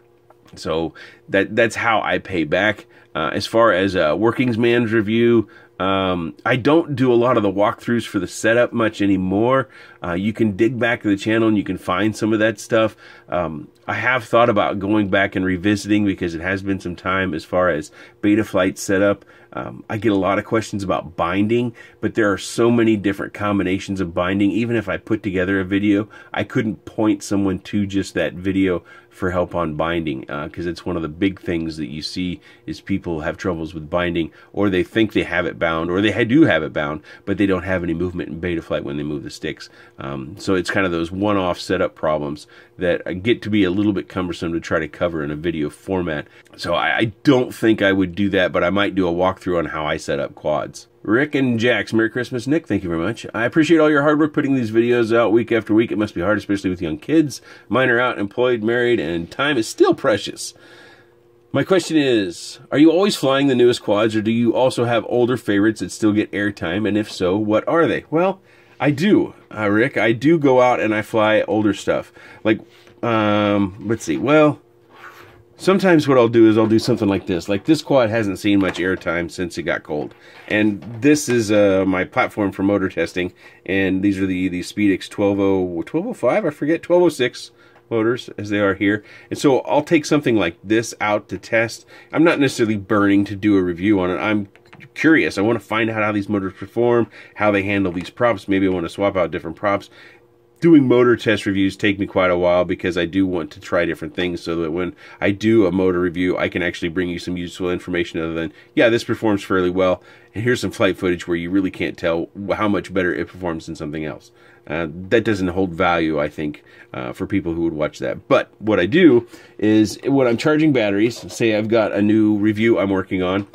So that that's how i pay back. Uh, as far as a workings man's review um, I don't do a lot of the walkthroughs for the setup much anymore. Uh, you can dig back to the channel and you can find some of that stuff. Um, I have thought about going back and revisiting because it has been some time as far as Betaflight setup. Um, I get a lot of questions about binding, but there are so many different combinations of binding. Even if I put together a video, I couldn't point someone to just that video for help on binding because uh, it's one of the big things that you see is people have troubles with binding or they think they have it bound or they do have it bound, but they don't have any movement in Betaflight when they move the sticks. Um, so it's kind of those one-off setup problems that get to be a little bit cumbersome to try to cover in a video format. So I, I don't think I would do that, but I might do a walkthrough on how I set up quads. Rick and Jax, Merry Christmas. Nick, thank you very much. I appreciate all your hard work putting these videos out week after week. It must be hard, especially with young kids. Mine are out, employed, married, and time is still precious. My question is, are you always flying the newest quads, or do you also have older favorites that still get airtime? And if so, what are they? Well, I do, uh, Rick. I do go out and I fly older stuff. Like, um, let's see. Well, sometimes what I'll do is I'll do something like this. Like this quad hasn't seen much airtime since it got cold. And this is uh, my platform for motor testing. And these are the, the SpeedX 120, 1205, I forget, 1206 motors as they are here. And so I'll take something like this out to test. I'm not necessarily burning to do a review on it. I'm curious. I want to find out how these motors perform, how they handle these props. Maybe I want to swap out different props doing motor test reviews take me quite a while because I do want to try different things so that when I do a motor review, I can actually bring you some useful information other than, yeah, this performs fairly well. And here's some flight footage where you really can't tell how much better it performs than something else. Uh, that doesn't hold value, I think, uh, for people who would watch that. But what I do is when I'm charging batteries, say I've got a new review I'm working on,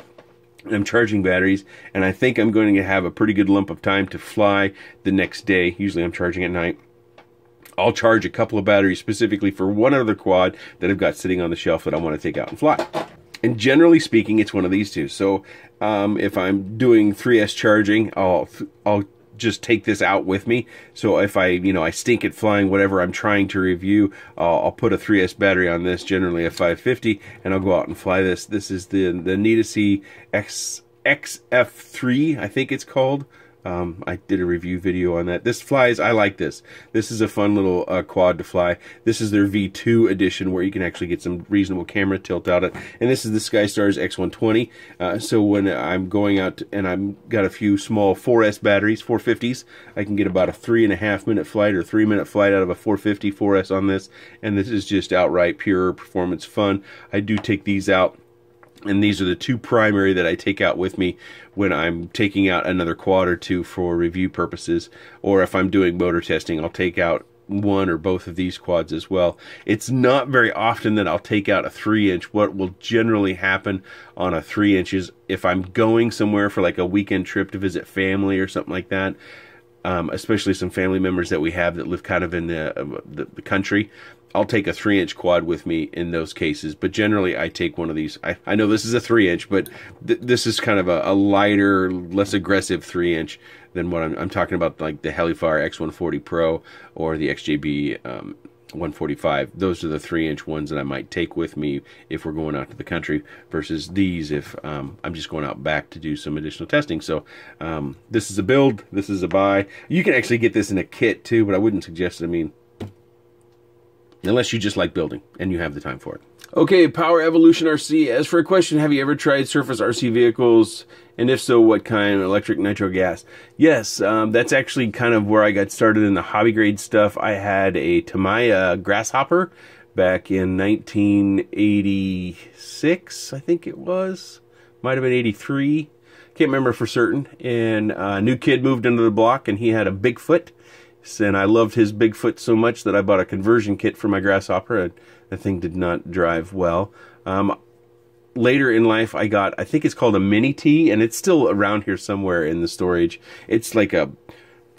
I'm charging batteries, and I think I'm going to have a pretty good lump of time to fly the next day. Usually I'm charging at night. I'll charge a couple of batteries specifically for one other quad that I've got sitting on the shelf that I want to take out and fly. And generally speaking, it's one of these two. So um, if I'm doing 3S charging, I'll I'll just take this out with me. So if I, you know, I stink at flying whatever I'm trying to review, I'll put a 3S battery on this, generally a 550, and I'll go out and fly this. This is the the Neta X XF3, I think it's called. Um, I did a review video on that. This flies, I like this. This is a fun little uh, quad to fly. This is their V2 edition where you can actually get some reasonable camera tilt out it. And this is the SkyStars X120. Uh, so when I'm going out and I've got a few small 4S batteries, 450s, I can get about a three and a half minute flight or three minute flight out of a 450 4S on this. And this is just outright pure performance fun. I do take these out and these are the two primary that I take out with me when I'm taking out another quad or two for review purposes, or if I'm doing motor testing, I'll take out one or both of these quads as well. It's not very often that I'll take out a three inch. What will generally happen on a three inches if I'm going somewhere for like a weekend trip to visit family or something like that, um, especially some family members that we have that live kind of in the, uh, the, the country. I'll take a three inch quad with me in those cases, but generally I take one of these. I, I know this is a three inch, but th this is kind of a, a, lighter, less aggressive three inch than what I'm, I'm talking about, like the Heliofire X140 Pro or the XJB um, 145. Those are the three inch ones that I might take with me if we're going out to the country versus these if um, I'm just going out back to do some additional testing. So um, this is a build, this is a buy. You can actually get this in a kit too, but I wouldn't suggest it. I mean, unless you just like building and you have the time for it. Okay, Power Evolution RC. As for a question, have you ever tried surface RC vehicles? And if so, what kind? Electric, nitro, gas? Yes, um, that's actually kind of where I got started in the hobby grade stuff. I had a Tamiya Grasshopper back in 1986, I think it was. Might have been 83. Can't remember for certain. And a new kid moved into the block and he had a Bigfoot and I loved his Bigfoot so much that I bought a conversion kit for my Grasshopper, and the thing did not drive well. Um, later in life, I got, I think it's called a Mini T, and it's still around here somewhere in the storage. It's like a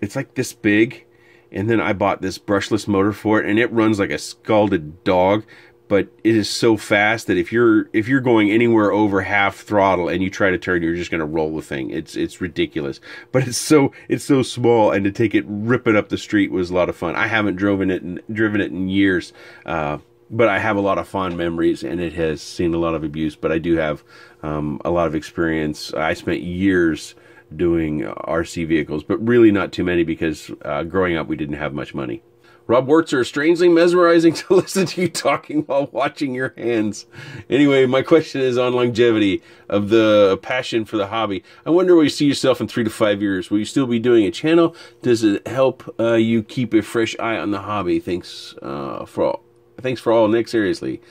it's like this big. And then I bought this brushless motor for it, and it runs like a scalded dog but it is so fast that if you're if you're going anywhere over half throttle and you try to turn, you're just going to roll the thing. It's it's ridiculous, but it's so it's so small, and to take it rip it up the street was a lot of fun. I haven't driven it in, driven it in years, uh, but I have a lot of fond memories, and it has seen a lot of abuse. But I do have um, a lot of experience. I spent years doing RC vehicles, but really not too many because uh, growing up we didn't have much money. Rob Wartzer, strangely mesmerizing to listen to you talking while watching your hands. Anyway, my question is on longevity of the passion for the hobby. I wonder where you see yourself in three to five years. Will you still be doing a channel? Does it help uh, you keep a fresh eye on the hobby? Thanks uh, for all. Thanks for all, Nick. Seriously,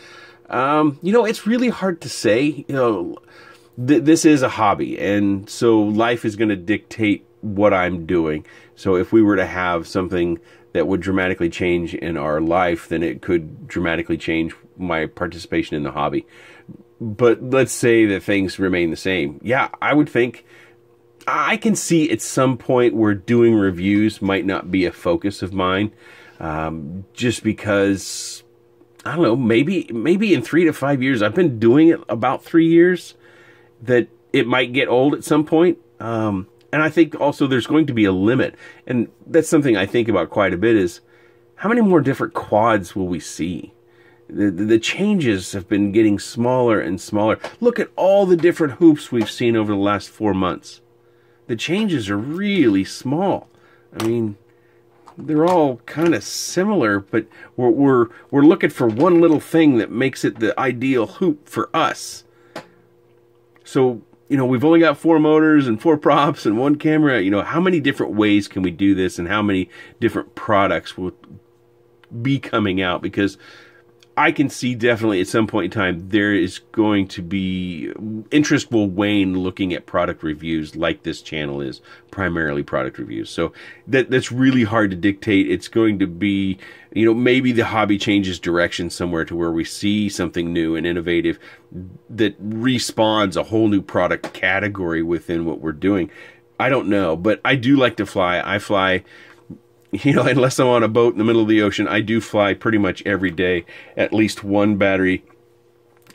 um, you know it's really hard to say. You know, th- this is a hobby, and so life is going to dictate what I'm doing. So if we were to have something that would dramatically change in our life, then it could dramatically change my participation in the hobby. But let's say that things remain the same. Yeah, I would think I can see at some point where doing reviews might not be a focus of mine, um, just because I don't know. Maybe maybe in three to five years, I've been doing it about three years. That it might get old at some point. Um, and I think also there's going to be a limit. And that's something I think about quite a bit is how many more different quads will we see? The, the changes have been getting smaller and smaller. Look at all the different whoops we've seen over the last four months. The changes are really small. I mean, they're all kind of similar, but we're, we're, we're looking for one little thing that makes it the ideal whoop for us. So you know, we've only got four motors and four props and one camera. You know, how many different ways can we do this and how many different products will be coming out? Because I can see definitely at some point in time there is going to be interest will wane looking at product reviews like this channel is primarily product reviews. So that that's really hard to dictate. It's going to be you know maybe the hobby changes direction somewhere to where we see something new and innovative that respawns a whole new product category within what we're doing. I don't know, but I do like to fly. I fly you know, unless I'm on a boat in the middle of the ocean, I do fly pretty much every day, at least one battery.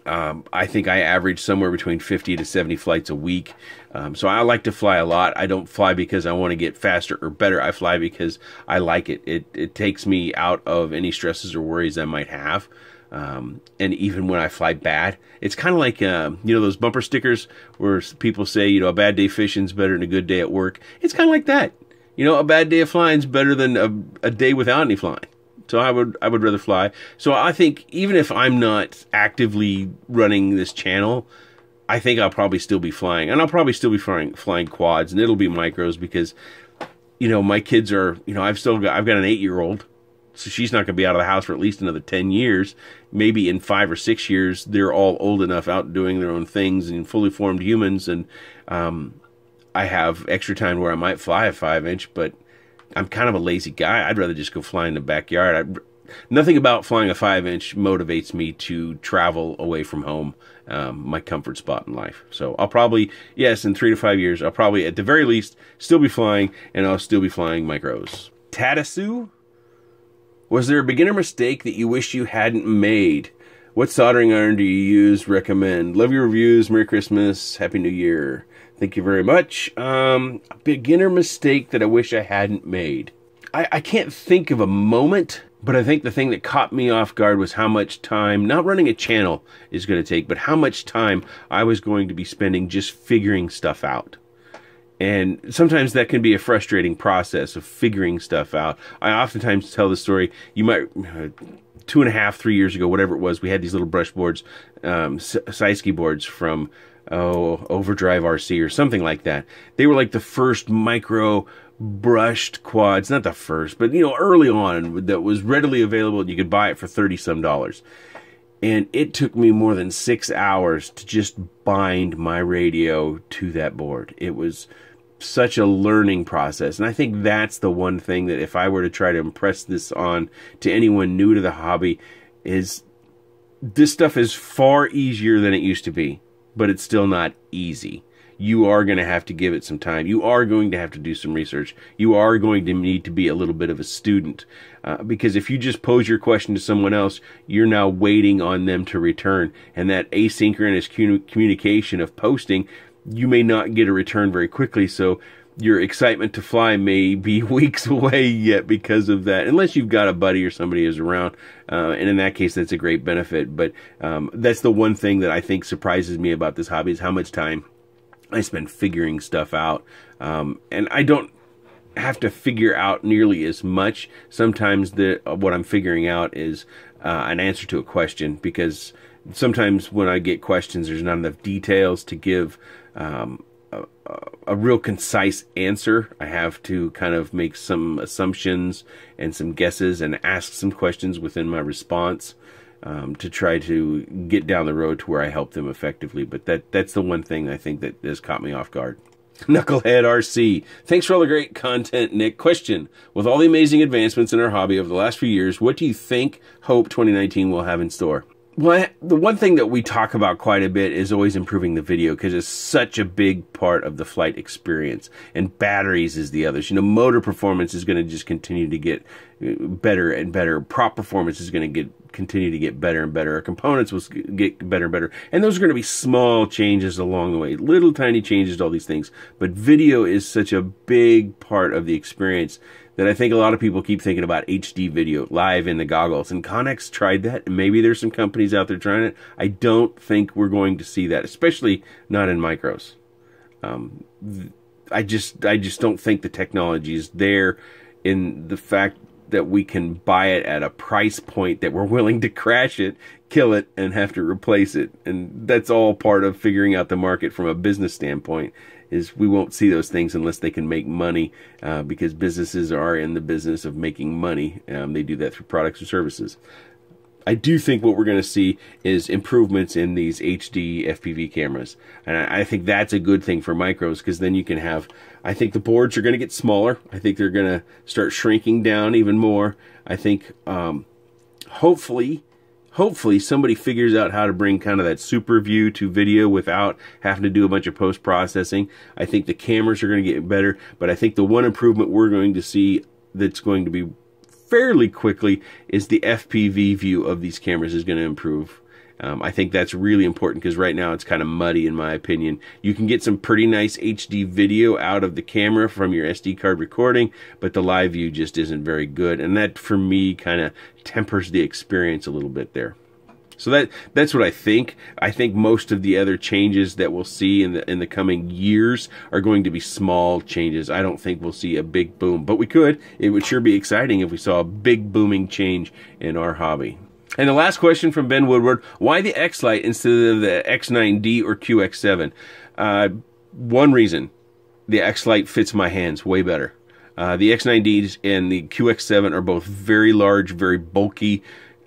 Um, I think I average somewhere between 50 to 70 flights a week. Um, so I like to fly a lot. I don't fly because I want to get faster or better. I fly because I like it. It, it takes me out of any stresses or worries I might have. Um, and even when I fly bad, it's kind of like, uh, you know, those bumper stickers where people say, you know, a bad day fishing's better than a good day at work. It's kind of like that you know, a bad day of flying is better than a, a day without any flying. So I would I would rather fly. So I think even if I'm not actively running this channel, I think I'll probably still be flying, and I'll probably still be flying flying quads, and it'll be micros because, you know, my kids are you know I've still got I've got an eight year old, so she's not going to be out of the house for at least another ten years. Maybe in five or six years, they're all old enough out doing their own things and fully formed humans, and um, I have extra time where I might fly a five inch, but I'm kind of a lazy guy. I'd rather just go fly in the backyard. I, nothing about flying a five inch motivates me to travel away from home, um, my comfort spot in life. So I'll probably, yes, in three to five years, I'll probably at the very least still be flying, and I'll still be flying micros. Tadasu, was there a beginner mistake that you wish you hadn't made? What soldering iron do you use? Recommend. Love your reviews. Merry Christmas. Happy New Year. Thank you very much. Um, beginner mistake that I wish I hadn't made. I, I can't think of a moment, but I think the thing that caught me off guard was how much time, not running a channel is going to take, but how much time I was going to be spending just figuring stuff out. And sometimes that can be a frustrating process of figuring stuff out. I oftentimes tell the story, you might, uh, two and a half, three years ago, whatever it was, we had these little brush boards, um, boards from oh, Overdrive RC or something like that. They were like the first micro brushed quads, not the first, but you know, early on that was readily available. You could buy it for 30 some dollars. And it took me more than six hours to just bind my radio to that board. It was such a learning process. And I think that's the one thing that if I were to try to impress this on to anyone new to the hobby is this stuff is far easier than it used to be but it's still not easy. you are going to have to give it some time. You are going to have to do some research. You are going to need to be a little bit of a student. Uh, because if you just pose your question to someone else, you're now waiting on them to return. And that asynchronous communication of posting, you may not get a return very quickly. So your excitement to fly may be weeks away yet because of that, unless you've got a buddy or somebody is around. Uh, and in that case, that's a great benefit. But um, that's the one thing that I think surprises me about this hobby is how much time I spend figuring stuff out. Um, and I don't have to figure out nearly as much. Sometimes the uh, what I'm figuring out is uh, an answer to a question because sometimes when I get questions, there's not enough details to give um, a, real concise answer. I have to kind of make some assumptions and some guesses and ask some questions within my response um, to try to get down the road to where I help them effectively. But that that's the one thing I think that has caught me off guard. Knucklehead RC. Thanks for all the great content, Nick. Question With all the amazing advancements in our hobby over the last few years, what do you think Hope 2019 will have in store? Well, the one thing that we talk about quite a bit is always improving the video because it's such a big part of the flight experience. And batteries is the others. You know, motor performance is going to just continue to get uh, better and better. Prop performance is going to get continue to get better and better. Our components will get better and better. And those are going to be small changes along the way, little tiny changes to all these things. But video is such a big part of the experience that I think a lot of people keep thinking about HD video live in the goggles. And Connex tried that, and maybe there's some companies out there trying it. I don't think we're going to see that, especially not in micros. Um, I just I just don't think the technology is there in the fact that we can buy it at a price point that we're willing to crash it, kill it, and have to replace it. And that's all part of figuring out the market from a business standpoint. Is we won't see those things unless they can make money, uh, because businesses are in the business of making money. Um, they do that through products or services. I do think what we're going to see is improvements in these HD FPV cameras. And I, think that's a good thing for micros because then you can have, I think the boards are going to get smaller. I think they're going to start shrinking down even more. I think um, hopefully, hopefully somebody figures out how to bring kind of that super view to video without having to do a bunch of post processing. I think the cameras are going to get better, but I think the one improvement we're going to see that's going to be fairly quickly is the FPV view of these cameras is going to improve. Um, I think that's really important because right now it's kind of muddy in my opinion. You can get some pretty nice HD video out of the camera from your SD card recording, but the live view just isn't very good. And that for me kind of tempers the experience a little bit there. So that that's what I think. I think most of the other changes that we'll see in the in the coming years are going to be small changes. I don't think we'll see a big boom, but we could. It would sure be exciting if we saw a big booming change in our hobby. And the last question from Ben Woodward: Why the X Lite instead of the X9D or QX7? Uh, one reason: the X Lite fits my hands way better. Uh, the X9Ds and the QX7 are both very large, very bulky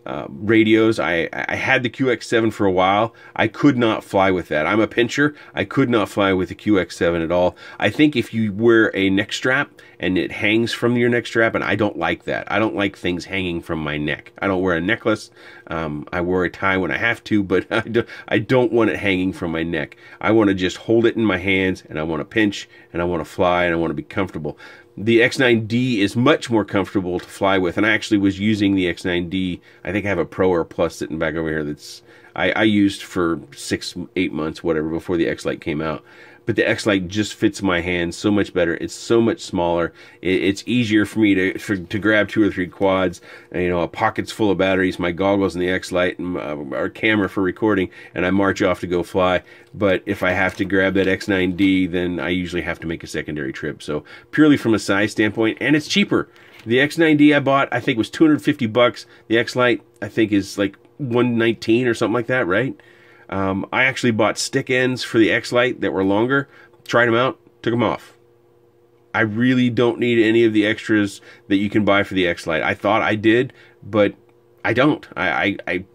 uh, radios. I, I had the QX7 for a while. I could not fly with that. I'm a pincher. I could not fly with the QX7 at all. I think if you wear a neck strap and it hangs from your neck strap, and I don't like that. I don't like things hanging from my neck. I don't wear a necklace. Um, I wear a tie when I have to, but I, do, I don't want it hanging from my neck. I want to just hold it in my hands and I want to pinch and I want to fly and I want to be comfortable the X9D is much more comfortable to fly with. And I actually was using the X9D. I think I have a Pro or Plus sitting back over here that's I, I used for six, eight months, whatever, before the X Lite came out but the X Lite just fits my hand so much better. It's so much smaller. It, it's easier for me to for, to grab two or three quads. And, you know, a pocket's full of batteries, my goggles, and the X Lite, and uh, our camera for recording, and I march off to go fly. But if I have to grab that X9D, then I usually have to make a secondary trip. So purely from a size standpoint, and it's cheaper. The X9D I bought, I think was 250 bucks. The X Lite, I think, is like 119 or something like that, right? Um, I actually bought stick ends for the X-Lite that were longer, tried them out, took them off. I really don't need any of the extras that you can buy for the X-Lite. I thought I did, but I don't. I, I, I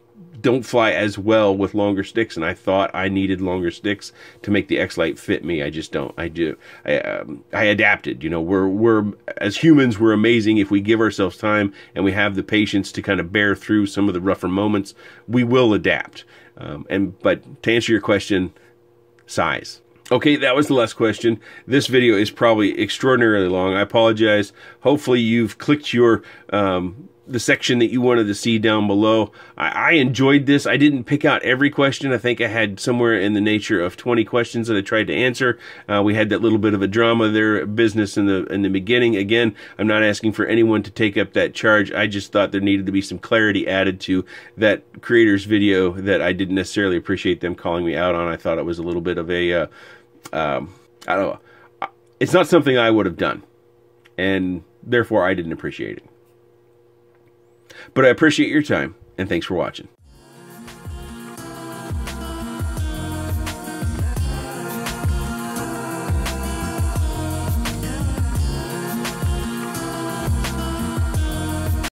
don't fly as well with longer sticks, and I thought I needed longer sticks to make the X-Lite fit me. I just don't. I do. I, um, I adapted. You know, we're we're as humans, we're amazing if we give ourselves time and we have the patience to kind of bear through some of the rougher moments. We will adapt. Um, and but to answer your question, size. Okay, that was the last question. This video is probably extraordinarily long. I apologize. Hopefully you've clicked your um, the section that you wanted to see down below. I, I, enjoyed this. I didn't pick out every question. I think I had somewhere in the nature of 20 questions that I tried to answer. Uh, we had that little bit of a drama there, business in the in the beginning. Again, I'm not asking for anyone to take up that charge. I just thought there needed to be some clarity added to that creator's video that I didn't necessarily appreciate them calling me out on. I thought it was a little bit of a, uh, um, I don't know. It's not something I would have done, and therefore I didn't appreciate it. But I appreciate your time, and thanks for watching.